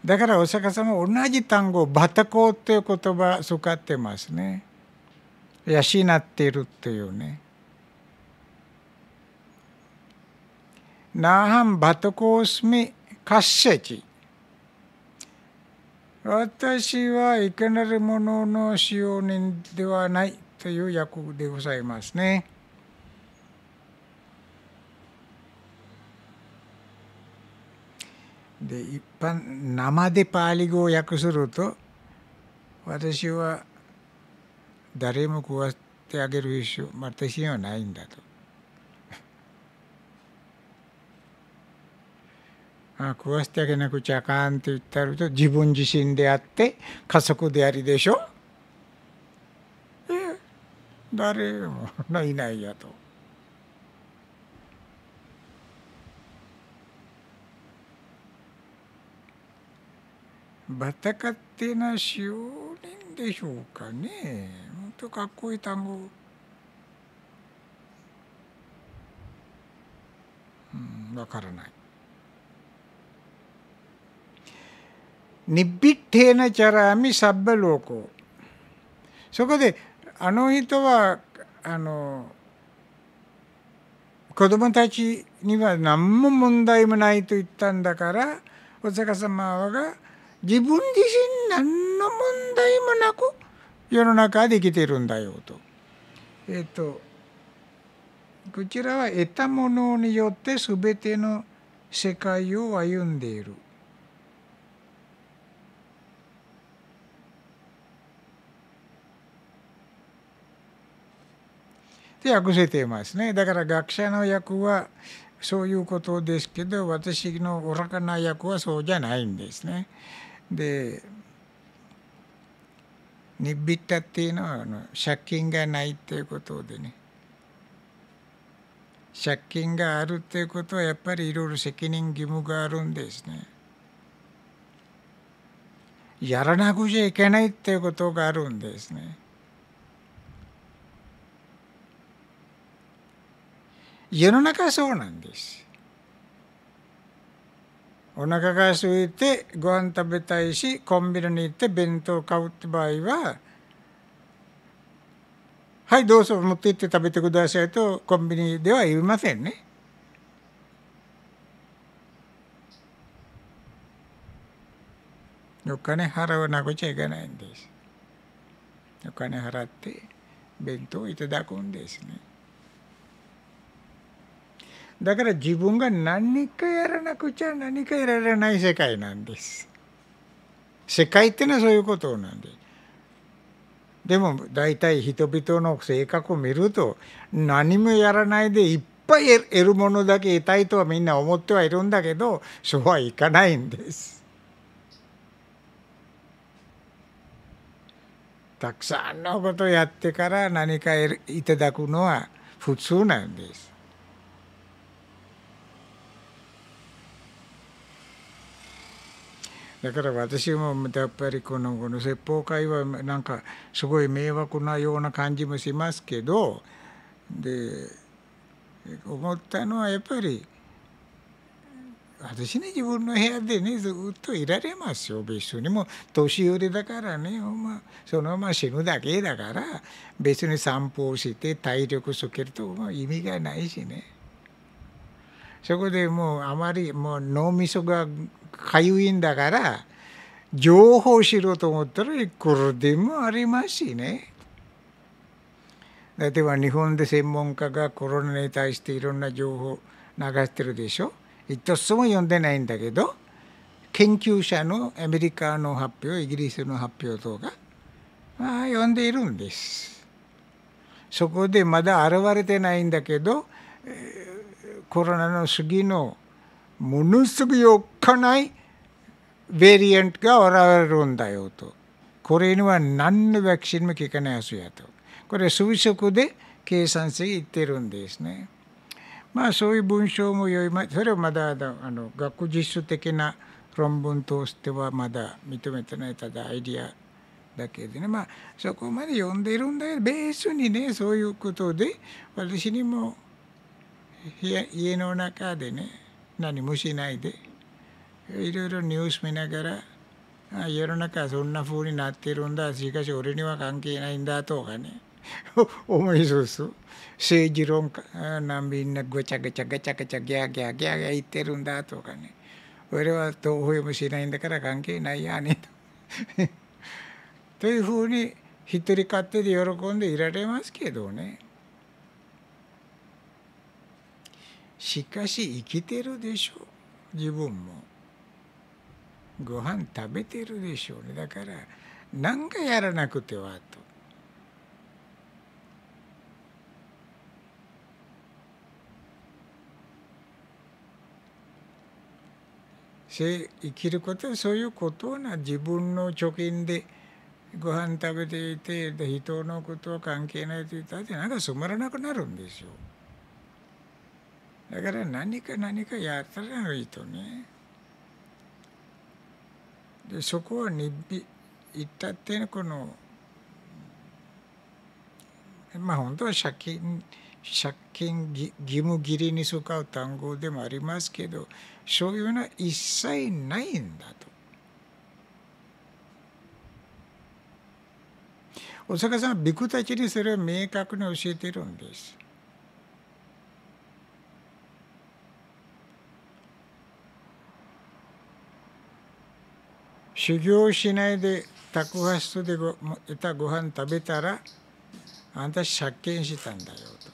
だからお釈迦様同じ単語バタコという言葉使ってますね。養っているっていうね。ナハンバタコースミカッセチ。私はいかなるものの使用人ではないという訳でございますね。で一般生でパーリ語を訳すると私は誰も食わせてあげる必要私にはないんだと。[laughs] あ食わせてあげなくちゃあかんって言ったると自分自身であって家族でありでしょ？え誰も [laughs] いないやと。バタカっていうのは使用人でしょうかね。本当かっこいい単語。うん、わからない。ニビッテーナチャラミサッバロコそこであの人はあの子供たちには何も問題もないと言ったんだからお釈迦様が自分自身何の問題もなく世の中で生きてるんだよと。えっ、とこちらは得たものによって全ての世界を歩んでいる。で訳せていますね。だから学者の役はそういうことですけど私の愚かな役はそうじゃないんですね。でニッビッタっていうのはあの借金がないっていうことでね借金があるっていうことはやっぱりいろいろ責任義務があるんですね。やらなくちゃいけないっていうことがあるんですね。世の中そうなんです。お腹が空いてご飯食べたいしコンビニに行って弁当買うって場合ははいどうぞ持って行って食べてくださいとコンビニでは言いませんね。お金払わなくちゃいけないんです。お金払って弁当をいただくんですね。だから自分が何かやらなくちゃ何かやられない世界なんです。世界ってのはそういうことなんで。でも大体人々の性格を見ると何もやらないでいっぱい得るものだけ得たいとはみんな思ってはいるんだけどそうはいかないんです。たくさんのことをやってから何かいただくのは普通なんです。だから私もやっぱりこのこの説法会はなんかすごい迷惑なような感じもしますけどで思ったのはやっぱり私ね自分の部屋でねずっといられますよ別に。もう年寄りだからね、まあ、そのまま死ぬだけだから別に散歩をして体力つけると、まあ、意味がないしね。そこでもうあまりもう脳みそがかゆいんだから情報しろと思ったらいくらでもありますしね。例えば日本で専門家がコロナに対していろんな情報流してるでしょ。一つも読んでないんだけど研究者のアメリカの発表イギリスの発表とかまあ読んでいるんです。そこでまだ現れてないんだけど、コロナの次のものすごいおっかないベリエントが現れるんだよと。これには何のワクチンも効かないはずやと。これは推測で計算して言ってるんですね。まあそういう文章も読みまそれはまだあの学実質的な論文としてはまだ認めてないただアイディアだけでね。まあそこまで読んでいるんだけどベースにねそういうことで私にも家の中でね何もしないで。いろいろニュース見ながら世の中そんな風になってるんだ。しかし俺には関係ないんだとかね。[laughs] 思いそうす政治論なみんなぐちゃぐちゃぐちゃぐちゃギャーギャーギャーギャー言ってるんだとかね。俺は投票もしないんだから関係ないやね。と [laughs] というふうに一人勝手で喜んでいられますけどね。しかし生きてるでしょう。自分も。ご飯食べてるでしょうね。だから何かやらなくてはと。生きることはそういうことな。自分の貯金でご飯食べていて人のことは関係ないと言ったってなんか染まらなくなるんですよ。だから何か何かやったらいいとねでそこは日々言ったってこのまあ本当は借金借金義務切りに使う単語でもありますけどそういうのは一切ないんだと。お坂さんはビクたちにそれを明確に教えてるんです。修行しないで宅配室でご得たご飯食べたらあんた借金したんだよと。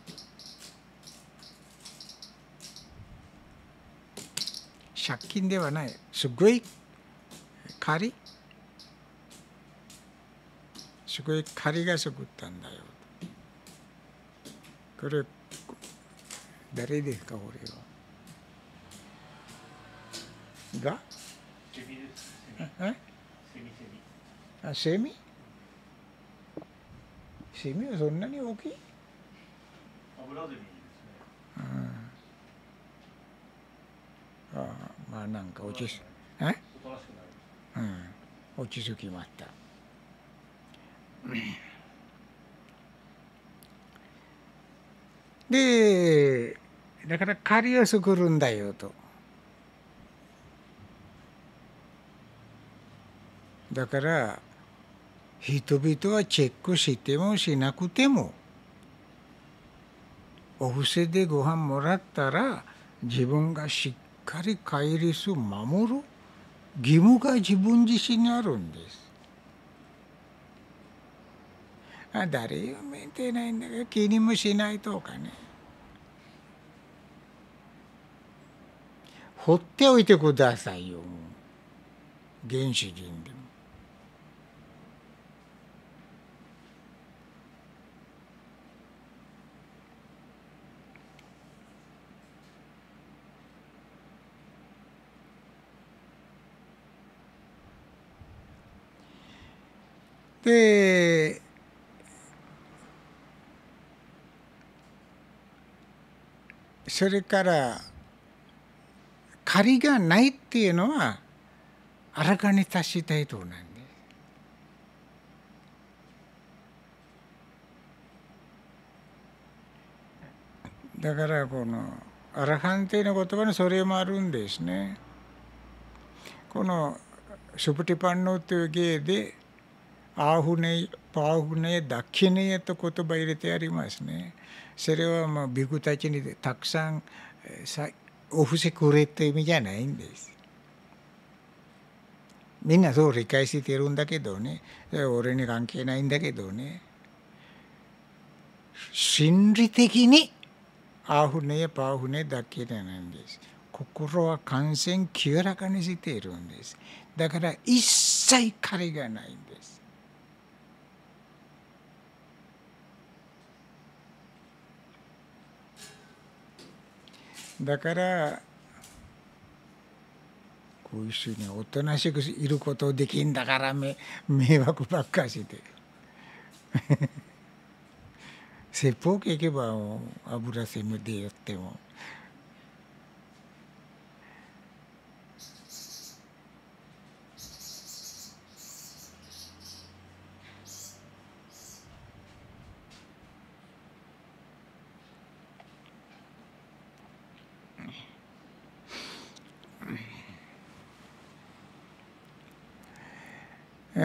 借金ではない。すごい借りすごい借りが作ったんだよこれ誰ですかこれは。が？あセミ？セミはそんなに大きい？アブラゼミですね、うん、ああまあなんか落ちすえ？うん。落ち着きました。でだから借りを作るんだよとだから人々はチェックしてもしなくてもお布施でご飯もらったら自分がしっかり戒律を守る義務が自分自身にあるんです。あ誰を見てないんだけど気にもしないとかね。放っておいてくださいよ原始人でも。でそれから借りがないっていうのは荒かに達したいとなんで。だからこのアラハンテの言葉にそれもあるんですね。このシュプティパンノという芸でアーフネパーフネダッキネと言葉入れてありますね。それはまあビクたちにたくさんお布施くれって意味じゃないんです。みんなそう理解してるんだけどね俺に関係ないんだけどね心理的にアフネやパフネだけでないんです。心は完全清らかにしているんです。だから一切借りがないんです。だからこういう人におとなしくいることできんだから迷惑ばっかして。[laughs] 説法聞けば油せめでやっても。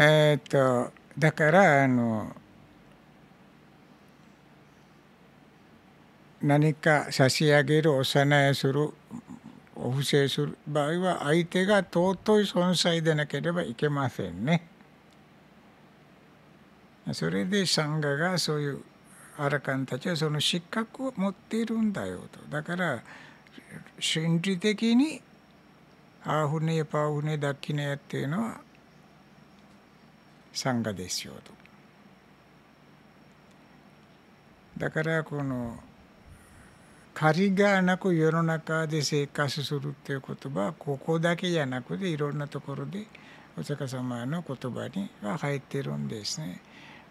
えっとだからあの何か差し上げるおさなえするお布施する場合は相手が尊い存在でなければいけませんね。それでサンガがそういうアラカンたちはその失格を持っているんだよと。だから心理的にアーフネパーフネダッキネっていうのはサンガですよと。だからこの借りがなく世の中で生活するっていう言葉はここだけじゃなくていろんなところでお釈迦様の言葉には入ってるんですね。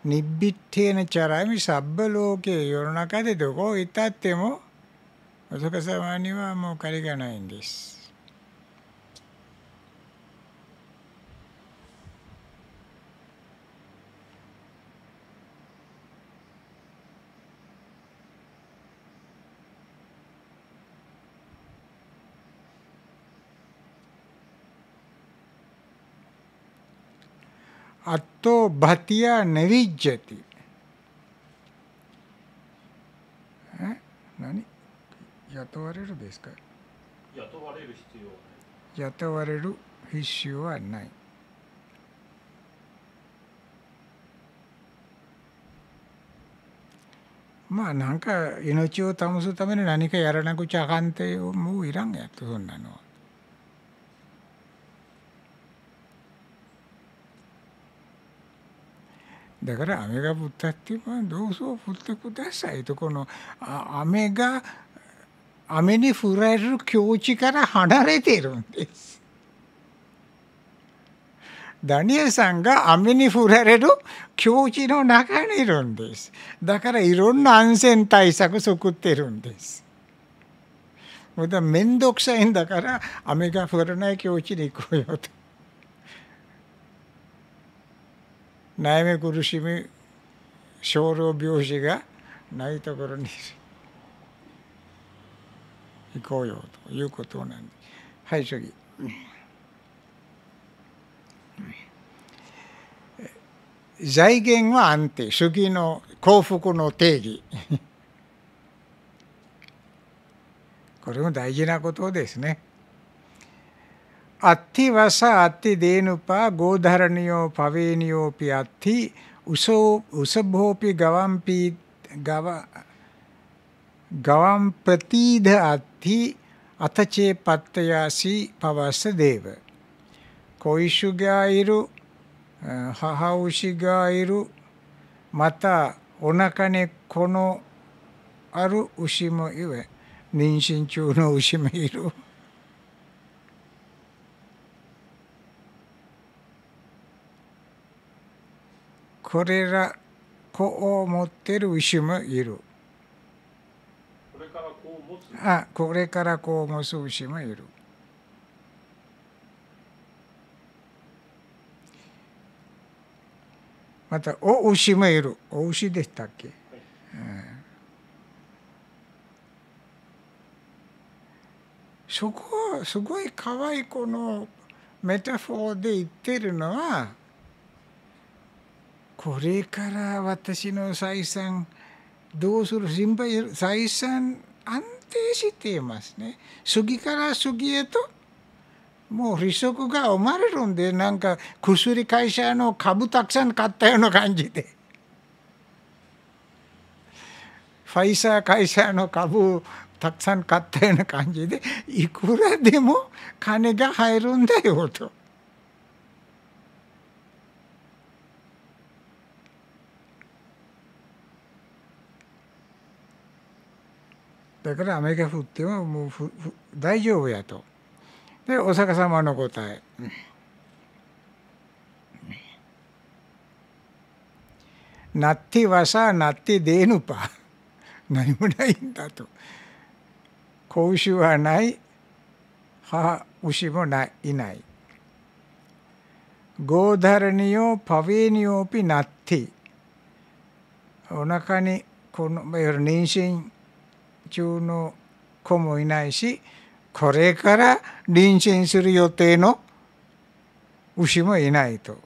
ニッビッテーナチャラミサッバローケ世の中でどこ行ったってもお釈迦様にはもう借りがないんです。අත්තෝ භතියා නවිජ්ජති何雇われるですか雇われる必要はない雇われる必要はないまあなんか命を保つために何かやらなくちゃあかんってもういらんやとそんなのは。 だから雨が降ったってまあどうぞ降ってくださいとこの雨が雨に降られる境地から離れているんです。ダニエルさんが雨に降られる境地の中にいるんです。だからいろんな安全対策作ってるんです。また面倒くさいんだから雨が降らない境地に行こうよと。悩み苦しみ小老病死がないところに行こうよということなんです。はい次。財源は安定主義の幸福の定義これも大事なことですね。අත්ති වස අත්ති දේනුපා ගෝධරණියෝ පවේනියෝපි අත්ති උසෝ උසභෝපි ගවම්පි ගව ගවම් ප්‍රතිධ අත්ති අතචේ පත්තයාසි පවස්ස දේව. කොයිෂුගායිරු හහවුෂිගායිරු මත ඔනකනෙ කොනෝ අරු උෂිම ඉව නින්ෂින්චූන උෂිමහිරු これら子を持ってる牛もいる。あこれから子を持つ牛もいる。またお牛もいる。お牛でしたっけ、はいそこはすごい可愛いこのメタフォーで言ってるのはこれから私の採算どうする？心配採算安定していますね。次から次へともう利息が生まれるんでなんか薬会社の株たくさん買ったような感じで。ファイザー会社の株たくさん買ったような感じでいくらでも金が入るんだよと。だから雨が降ってももうふふ大丈夫やと。でお釈迦様の答え。なってはさなってでぬぱ何もないんだと。子牛はない母牛もないいない。ゴーダルニオパヴェニオピナッティお腹にこのいわゆる妊娠中の子もいないしこれから臨戦する予定の牛もいないと。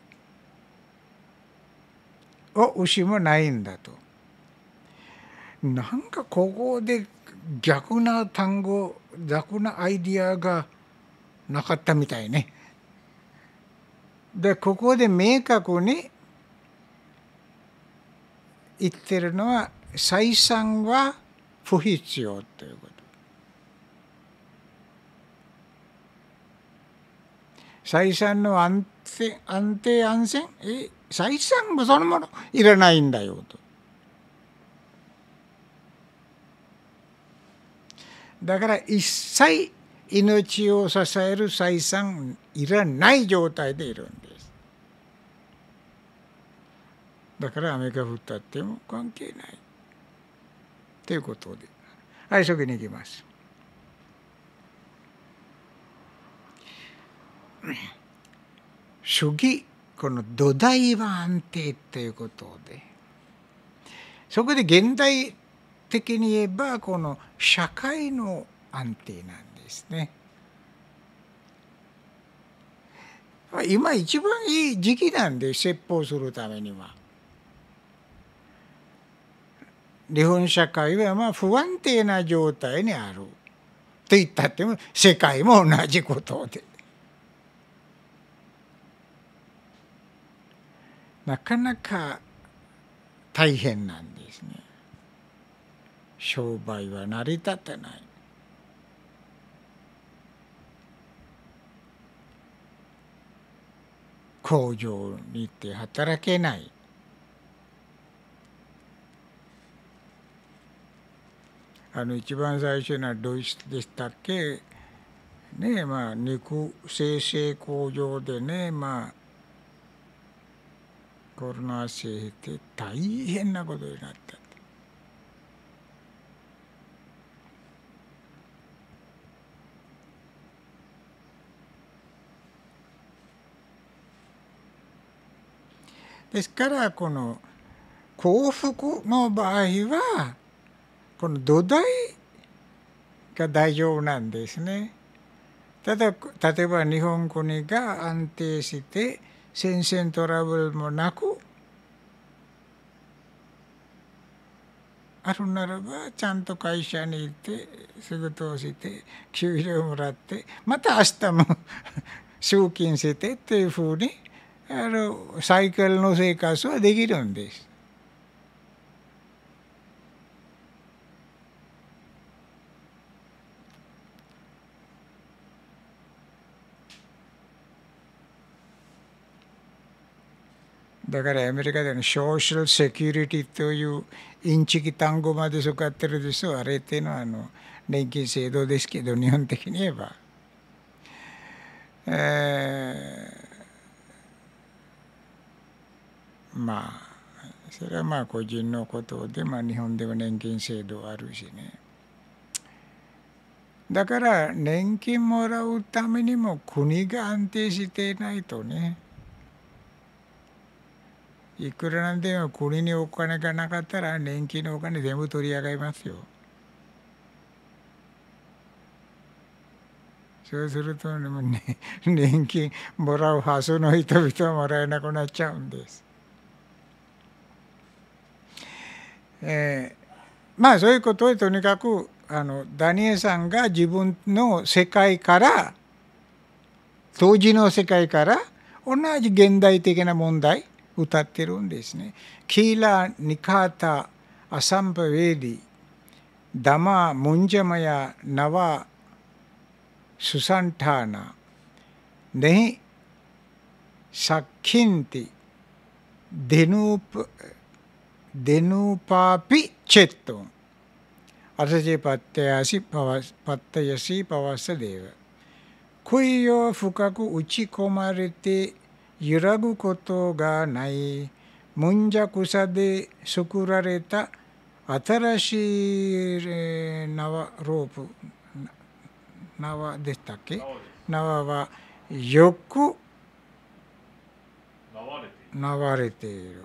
お牛もないんだと。なんかここで逆な単語逆なアイディアがなかったみたいね。でここで明確に言ってるのは採算は不必要ということ。採算の安定安定安全え採算もそのものいらないんだよと。だから一切命を支える採算いらない状態でいるんです。だから雨が降ったっても関係ない。ということで。はい、そこに行きます。主義この土台は安定ということでそこで現代的に言えばこの社会の安定なんですね。今一番いい時期なんで説法するためには。日本社会はまあ不安定な状態にあると言ったっても世界も同じことで。なかなか大変なんですね。商売は成り立たない。工場に行って働けない。あの一番最初のドイツでしたっけ？ねまあ肉生成工場でねまあコロナ性で大変なことになった。ですからこの幸福の場合はこの土台が大丈夫なんですね。ただ例えば日本国が安定して戦線トラブルもなくあるならばちゃんと会社に行って仕事をして給料もらってまた明日も [laughs] 集金してっていうふうにあのサイクルの生活はできるんです。だからアメリカでのソーシャルセキュリティというインチキ単語まで使ってるでしょあれっていうのはあの年金制度ですけど日本的に言えば。えー、まあそれはまあ個人のことで、まあ、日本では年金制度あるしね。だから年金もらうためにも国が安定していないとねいくらなんでも国にお金がなかったら年金のお金全部取り上げますよ。そうすると、ね、[laughs] 年金もらうはずの人々はもらえなくなっちゃうんです。えー、まあそういうことでとにかくあのダニエさんが自分の世界から当時の世界から同じ現代的な問題 උතත්තරුන් දෙස්නේ. කීලා නිකාතා අසම්පවේදී දමා මුංජමය නව සුසන්ඨාන නෙහි සක්ඛින්ති දෙනූප දෙනූපාපි චෙත්තෝ අර්ථජේ පත්තයසි පත්තයසි පවස්ස දේව කුයෝ ෆුකකු උචි කුමාරිතේ 揺らぐことがない。もんじゃ草で作られた新しい縄ロープ。縄でしたっけ？縄はよく流れている。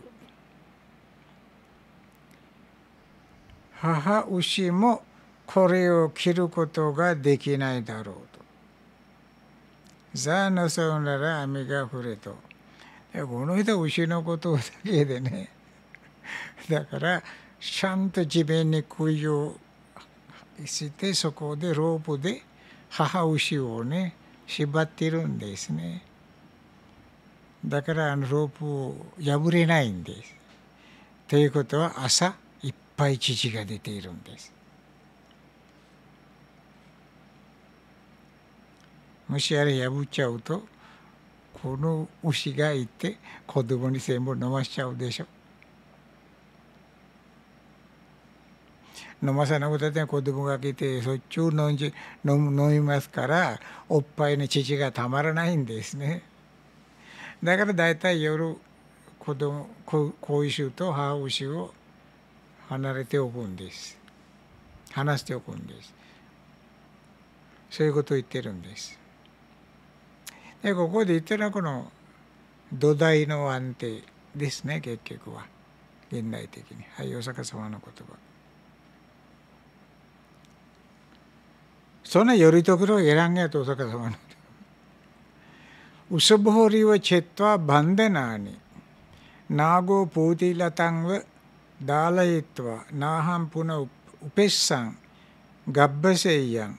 母牛もこれを切ることができないだろうザーのそうなら雨が降れと。この人は牛のことだけでね。[laughs] だからちゃんと地面に杭をしてそこでロープで母牛をね縛ってるんですねだからあのロープを破れないんですということは朝いっぱい乳が出ているんですもしあれ破っちゃうとこの牛がいて子供に全部飲ましちゃうでしょ。飲まさなくたって子供が来てそっちを飲んじ飲飲みますからおっぱいの乳がたまらないんですね。だから大体夜子供子牛と母牛を離れておくんです。離しておくんです。そういうことを言ってるんです。でここで言ってるのはこの土台の安定ですね結局は。現代的に。はいお坂様の言葉。そんなよりとくろ選んげとお坂様のウソボーリはチェットはバンデナーニナーゴープーティラタンはダーライトはナーハンプのウペッサンガッバセイヤン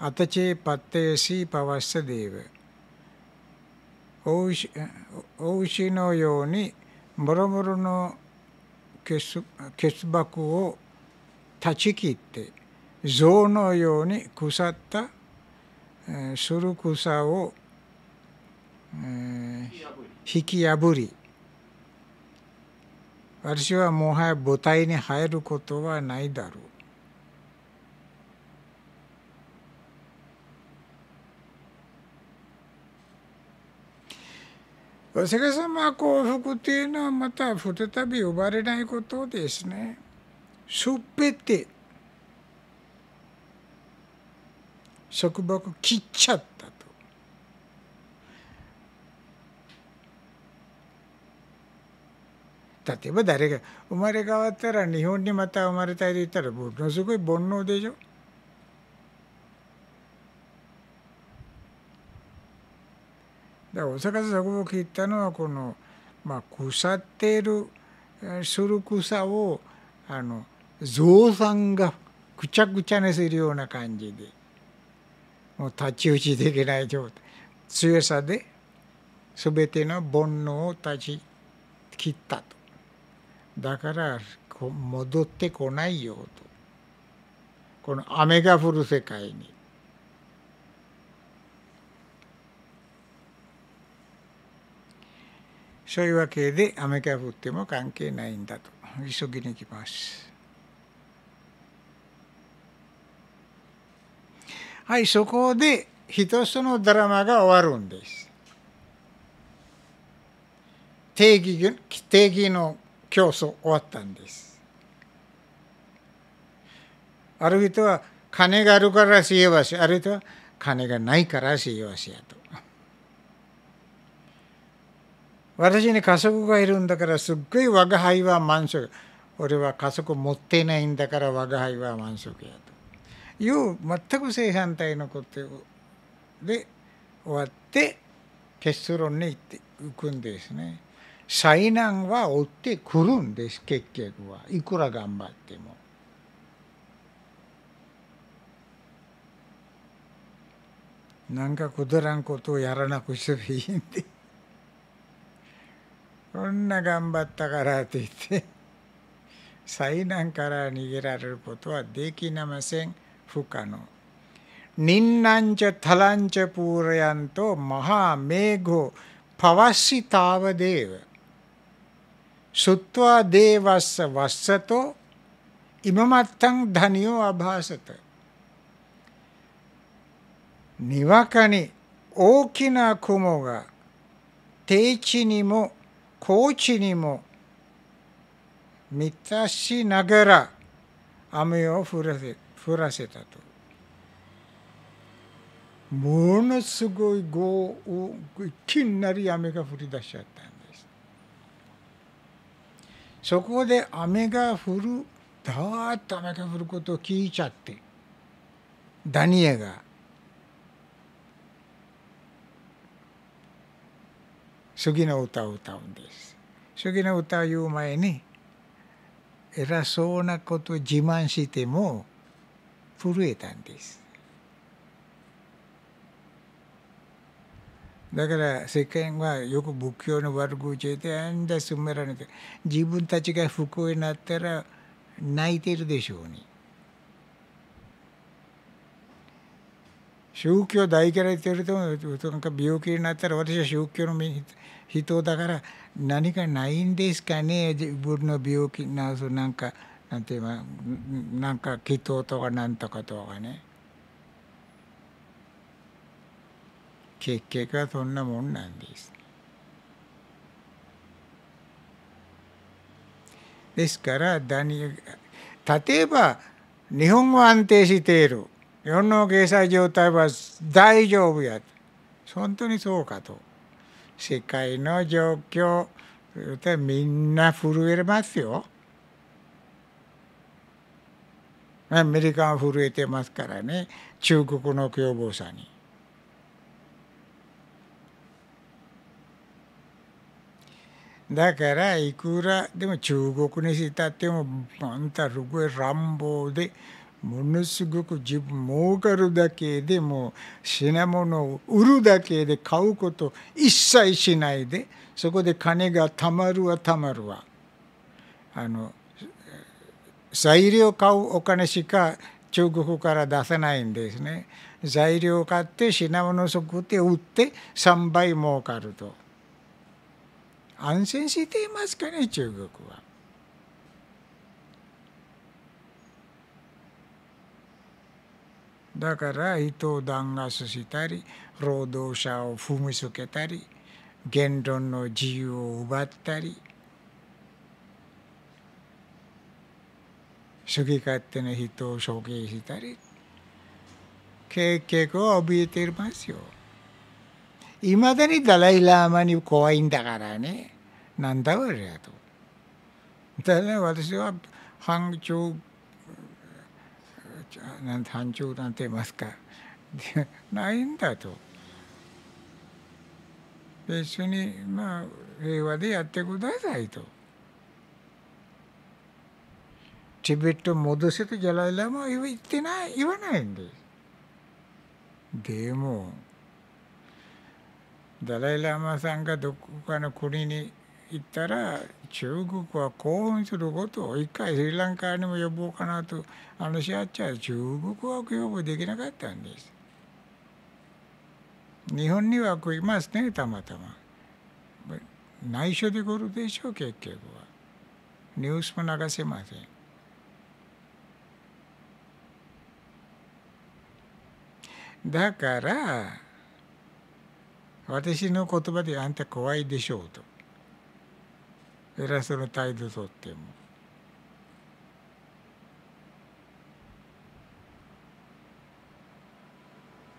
アタチェパテーシーパワスディーブ。お牛のようにもろもろの欠縛を断ち切って象のように腐った、する草を、えー、引き破り私はもはや母体に入ることはないだろう。世界様幸福というのはまた再び呼ばれないことですね。すべて束縛切っちゃったと。例えば誰が生まれ変わったら日本にまた生まれたいと言ったらものすごい煩悩でしょ。だから大阪束縛言ったのはこの、まあ、腐っているする草をあの象さんがくちゃくちゃにするような感じで。もう太刀打ちできない状態強さで全ての煩悩を断ち切ったとだから戻ってこないよとこの雨が降る世界にそういうわけで雨が降っても関係ないんだと。急ぎに行きます。はいそこで一つのドラマが終わるんです。定義定義の競争終わったんです。ある人は金があるから幸せある人は金がないから幸せやと。私に家族がいるんだからすっごい我が輩は満足俺は家族持っていないんだから我が輩は満足やという全く正反対のことで終わって結論に行っていくんですね。災難は追ってくるんです結局はいくら頑張っても。なんかくだらんことをやらなくしていいんでこんな頑張ったからって言って災難から逃げられることはできなません。不可能。ニンナンチャタランチャプーレンとマハメゴパワシタワデーヴシュトワデーワサワッサと今マっタンダニオアバーサとにわかに大きな雲が低地にも高地にも満たしながら雨を降らせ降らせたと。ものすごい豪雨いきなり雨が降り出しちゃったんですそこで雨が降るだーっと雨が降ることを聞いちゃってダニエが次の歌を歌うんです次の歌を言う前に偉そうなことを自慢しても震えたんですだから世間はよく仏教の悪口であんだすめられて自分たちが不幸になったら泣いてるでしょうに。宗教大嫌いって言われてもなんか病気になったら私は宗教の人だから何かないんですかね自分の病気なすなんかなんていうかなんか祈祷とかなんとかとかね。結局はそんなもんなんです。ですから例えば日本は安定している日本の経済状態は大丈夫や本当にそうかと世界の状況みんな震えますよ。アメリカは震えてますからね。中国の凶暴さに。だからいくらでも中国にしたってもあんたすごい乱暴でものすごく自分儲かるだけでも品物を売るだけで買うこと一切しないでそこで金がたまるわたまるわあの材料買うお金しか中国から出せないんですね材料買って品物を作って売って3倍儲かると。安心していますかね中国は。だから人を弾圧したり労働者を踏みつけたり言論の自由を奪ったり主義勝手な人を処刑したり結局は怯えていますよ。いまだにダライ・ラーマに怖いんだからね。なんだこれやと。だね私は反中なん反中なんて言いますかないんだと。別にまあ平和でやってくださいと。チベット戻せとジャライラマは言ってない言わないんです。でもダライ・ラマさんがどこかの国に行ったら中国は興奮することを一回スリランカにも呼ぼうかなと話し合っちゃう中国は呼ぶできなかったんです。日本には来ますねたまたま。内緒で来るでしょう結局は。ニュースも流せません。だから私の言葉であんた怖いでしょうと偉そうな態度とっても。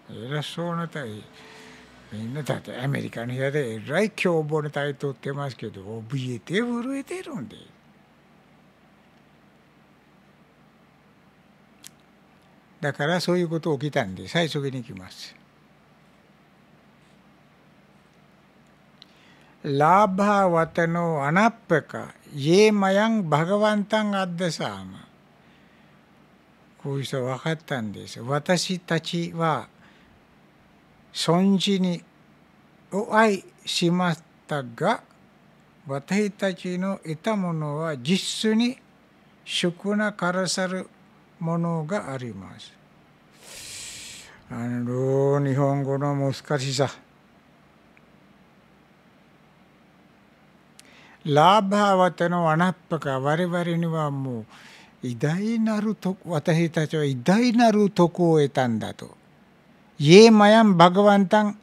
偉そうな態度。みんなだってアメリカの部屋でえらい凶暴な態度ってますけど怯えて震えてるんで。だからそういうこと起きたんで最初に行きます。ලාභා වතනෝ අනප්පක ඒ මයං භගවන්තං අද්දසාම こういう人は分かったんです私たちは尊事にを愛しましたが私たちの得たものは実質に食なからさるものがあります。あの日本語の難しさ。 ラーバーワテのアナッパか我々にはもう偉大なると私たちは偉大なる徳を得たんだと。イエマヤンバガワンタン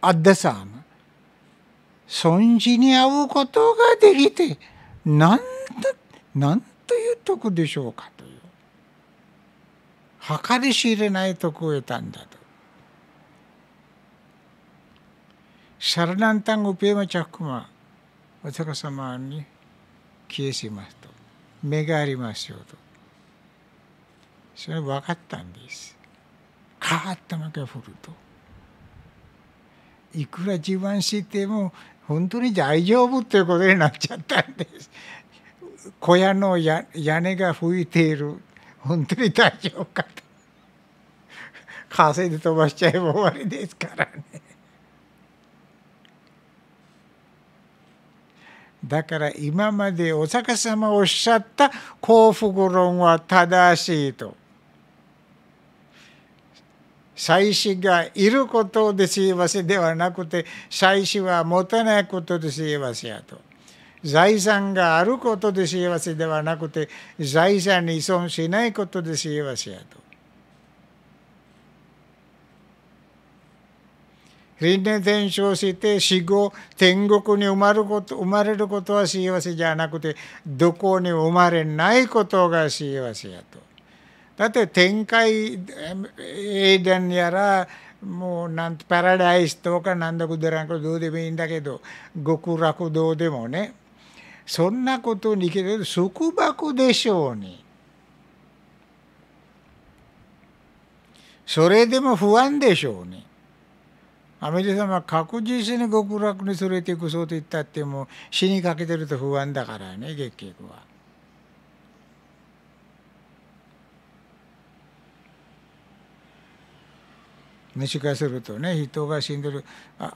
アッダサーム。尊事に会うことができて、なんだ、なんという徳でしょうかという。計り知れない徳を得たんだと。シャラナンタンウペマチャクマ、お釈迦様に消えしますと。目がありますよと。それ分かったんです。カーッと負け振ると。いくら自慢しても本当に大丈夫っていうことになっちゃったんです。小屋の屋根が吹いている。本当に大丈夫かと。風で飛ばしちゃえば終わりですからね。だから今までお釈迦様おっしゃった幸福論は正しいと。祭司がいることで幸せではなくて祭司は持たないことで幸せやと。財産があることで幸せではなくて財産に依存しないことで幸せやと。輪廻転生して死後天国に生まれること生まれることは幸せじゃなくてどこに生まれないことが幸せやと。だって天界エーデンやらもうなんパラダイスとかなんだくだらんかどうでもいいんだけど極楽堂でもねそんなことにけど束縛でしょうに。それでも不安でしょうに。アメリカ様は確実に極楽に連れていくそうと言ったっても死にかけてると不安だからね結局は。もしかするとね人が死んでるあ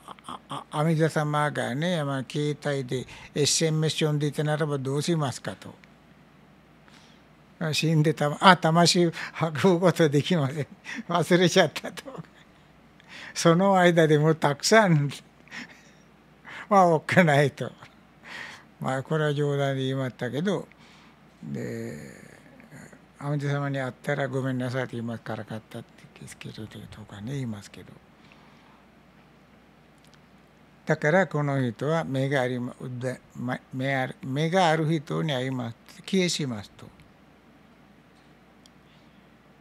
あ阿弥陀様がね、まあ、携帯で SMS 呼んでいたならばどうしますかと。死んでたあ魂運ぶことできません忘れちゃったとその間でもたくさん [laughs] まあおっかないとまあこれは冗談で言いましたけどで阿弥陀様に会ったらごめんなさいって言いますからかったってですけどとかね言いますけどだからこの人は目があり目ある目がある人に会います消えしますと。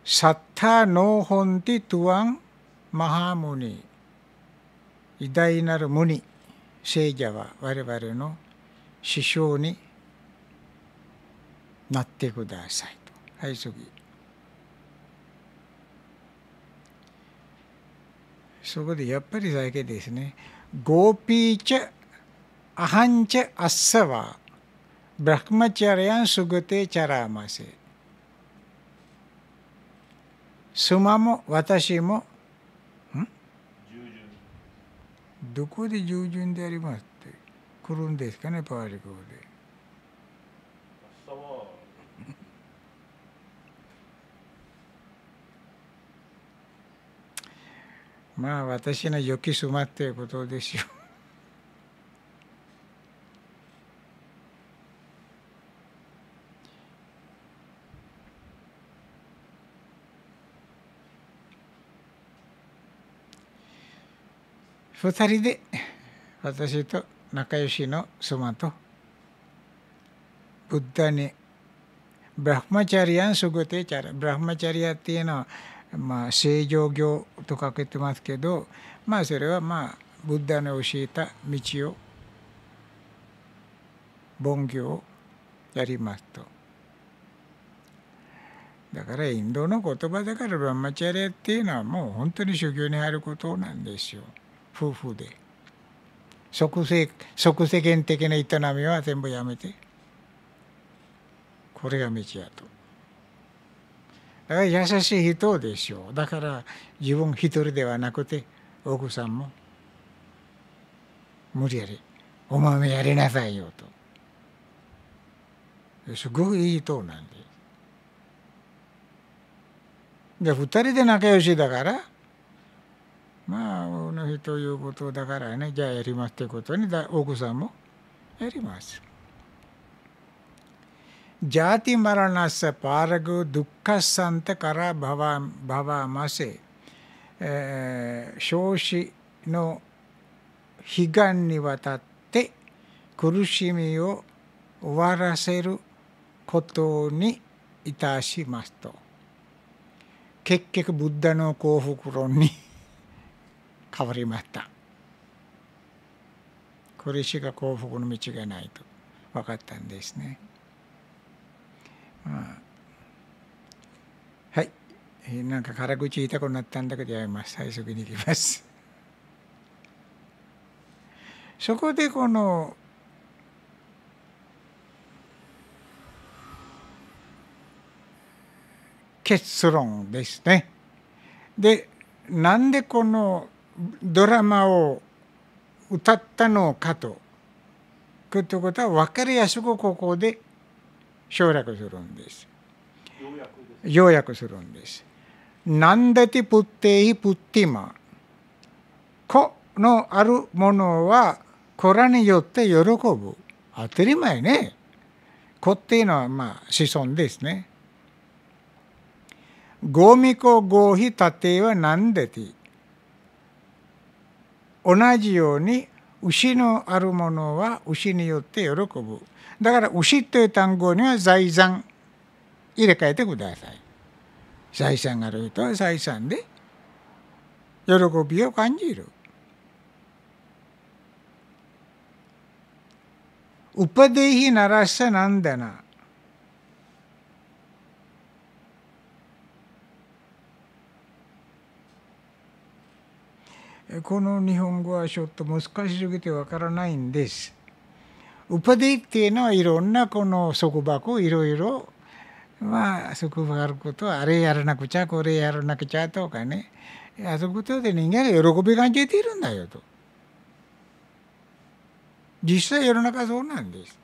サッタノーホンティトゥワンマハムニ偉大なる無ニ聖者は我々の師匠になってくださいと。はい次。そこでやっぱりだけですね。ゴーピーチャアハンチャアッサワブラクマチャリアンスグテチャラマセスマも私もどこで従順でありますって来るんですかねパワーリ語で。まあ私の良きすまっていうことでしょう。2人で私と仲良しの妻とブッダにブラハマチャリアンすぐてチャラブラハマチャリアっていうのはまあ正常行と書けてますけどまあそれはまあブッダの教えた道を凡行をやりますと。だからインドの言葉だからブラハマチャリアっていうのはもう本当に修行に入ることなんですよ。夫婦で。即世即世間的な営みは全部やめて。これが道やと。だから優しい人でしょう。だから自分一人ではなくて奥さんも無理やりお前もやりなさいよと。すごくいい人なんで。で二人で仲良しだからまあこの日ということだからねじゃあやりますってことに奥さんもやります。ಜಾತಿ ಮರಣಸ ಪಾರಗು ದುಃಖ ಸಂತಕರ ಭವ ಭವ ಮಸೆ ಶೋಷಿの悲願にわたって 変わりましたこれしか幸福の道がないと分かったんですね。はい。なんか辛口言いたくなったんだけどやめます。最速に行きます。[laughs] そこでこの結論ですね。でなんでこのドラマを歌ったのかと。ということは分かりやすくここで省略するんです。要約するんです。なんでてプッテイプッティマ。子のあるものは子らによって喜ぶ。当たり前ね。子っていうのはまあ子孫ですね。ゴミコゴヒタテはなんでて同じように牛のあるものは牛によって喜ぶ。だから牛という単語には財産入れ替えてください。財産がある人は財産で喜びを感じる。ウパデイヒならさなんだな。この日本語はちょっと難しすぎてわからないんです。ウパディっていうのはいろんなこの束縛をいろいろまあ束縛あることはあれやらなくちゃこれやらなくちゃとかね。あそことで人間が喜び感じているんだよと。実際世の中そうなんです。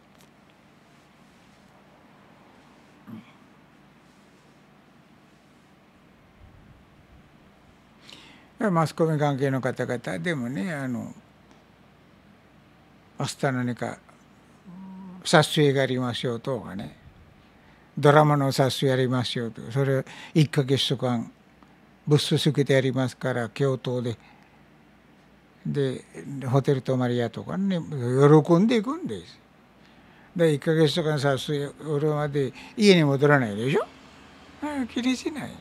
マスコミ関係の方々でもねあの明日何か撮影がありますよとかねドラマの撮影やりますよとそれ1か月とかブスつけてやりますから京都ででホテル泊まりやとかね喜んでいくんです。で1か月とかの撮影俺まで家に戻らないでしょ？気にしない。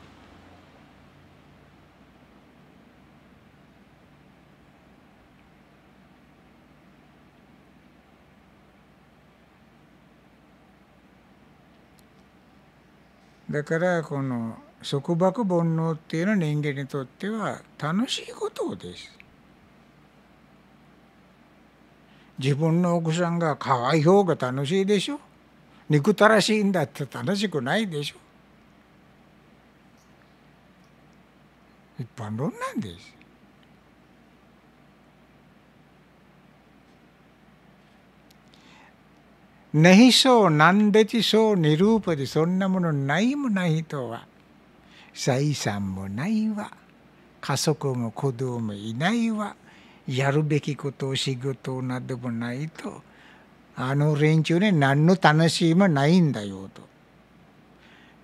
だからこの束縛煩悩っていうのは人間にとっては楽しいことです。自分の奥さんが可愛い方が楽しいでしょ憎たらしいんだって楽しくないでしょ一般論なんです。ねいそう、なんでちそう、にーパで、そんなものないもないとは、財産もないわ、家族も子供もいないわ、やるべきこと、仕事などもないと、あの連中ね、何の楽しみもないんだよと。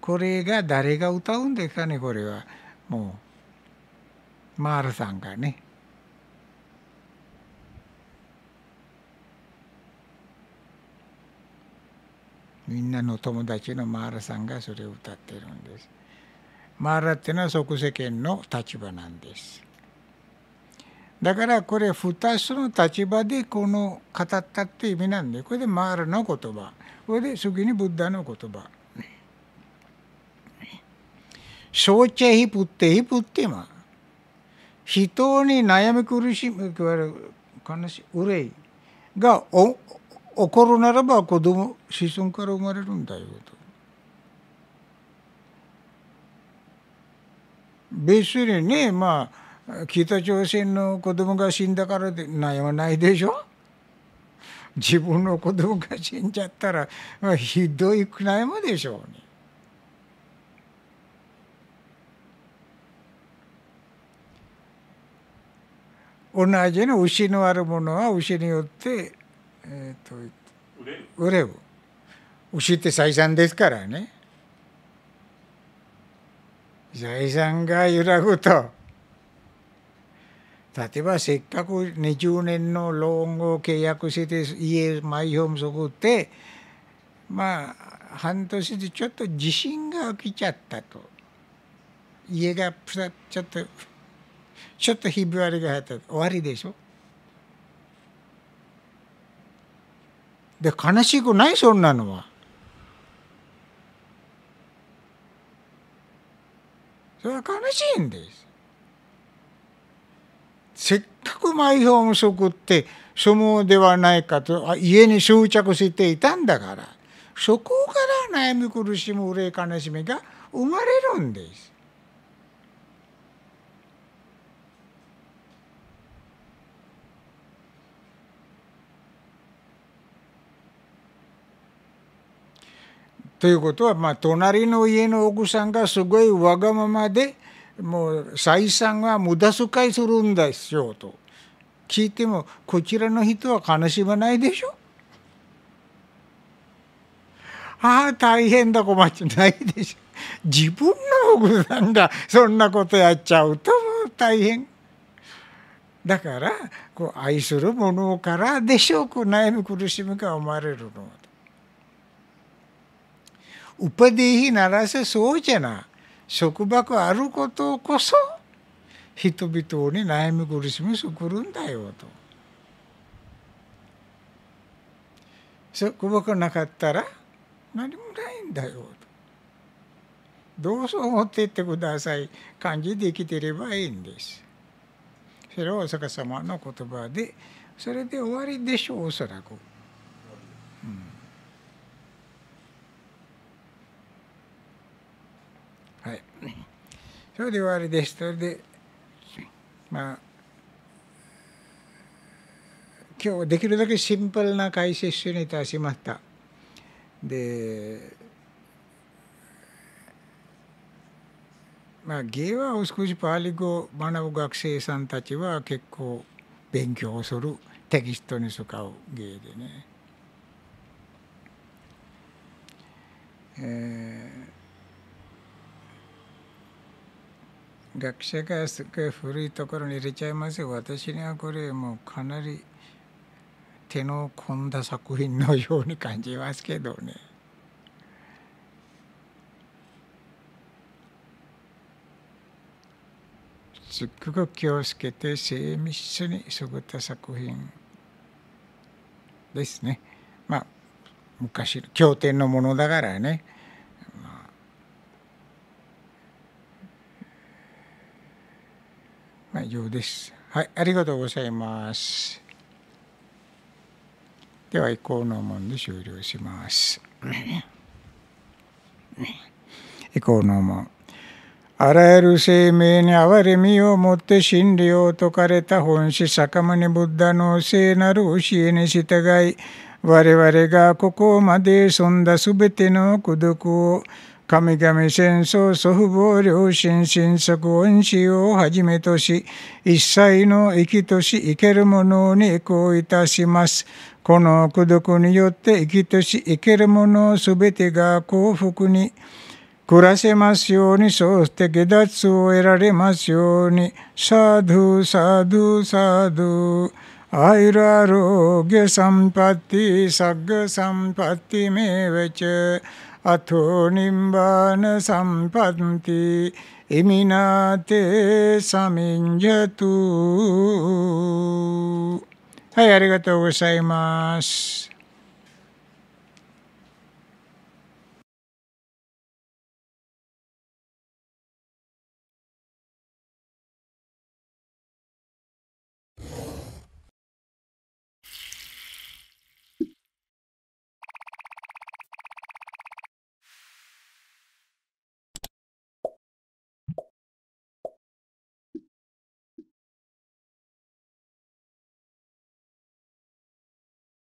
これが誰が歌うんですかね、これは。もう、マールさんがね。みんなの友達のマーラさんがそれを歌ってるんです。マーラっていうのは即世間の立場なんです。だからこれ2つの立場でこの語ったって意味なんでこれでマーラの言葉これで次にブッダの言葉。小チェヒプッテヒプッテマ人に悩み苦しむ悲しい憂いがお起こるならば子供子孫から生まれるんだよと。別にねまあ北朝鮮の子供が死んだからで悩まないでしょ自分の子供が死んじゃったら、まあ、ひどい悩むでしょうね。同じの牛のあるものは牛によって、えーと、売れる？牛って採算ですからね。財産が揺らぐと。例えばせっかく20年のローンを契約して家マイホーム作ってまあ半年でちょっと地震が起きちゃったと。家がちょっとちょっとひび割りが入ったら終わりでしょ？で悲しくないそんなのは。それは悲しいんです。せっかくマイホーム作ってそのではないかと家に執着していたんだからそこから悩み苦しむ憂い悲しみが生まれるんです。ということは、まあ、隣の家の奥さんがすごいわがままでもう採算は無駄遣いするんですよと。聞いてもこちらの人は悲しまないでしょ？ああ大変だ困っちゃないでしょ。自分の奥さんがそんなことやっちゃうともう大変。だからこう愛する者からでしょうく悩み苦しみが生まれるの。ウパディヒならせそうじゃな束縛あることこそ人々に悩み苦しみ作るんだよと。束縛なかったら何もないんだよと。どうぞ思っていってください感じで生きてればいいんです。それはお釈迦様の言葉でそれで終わりでしょうおそらく。はい、それで終わりです。それで、まあ、今日できるだけシンプルな解説にいたしました。で、まあ、芸は少しパーリ語を学ぶ学生さんたちは結構勉強するテキストに使う芸でね。えー学者がすごい古いところに入れちゃいますよ私にはこれもうかなり手の込んだ作品のように感じますけどね。すっごく気をつけて精密に作った作品ですね。まあ昔経典のものだからね。以上です。はい、ありがとうございます。では、移行の門で終了します。移行の門。あらゆる生命に哀れみをもって真理を説かれた本師坂宗ブッダの聖なる教えに従い、我々がここまで存んだすべての孤独を神々戦争祖父母両親親族恩師をはじめとし一切の生きとし生けるものに移行いたします。この功徳によって生きとし生けるものすべてが幸福に暮らせますように、そして下脱を得られますように、サドゥサドゥサドゥ。アイラロゲサンパティサッグサンパティメウェチェ අතෝ නිම්බාන සම්පත්ති ඉමිනාතේ සමින්ජතු はい、ありがとうございます。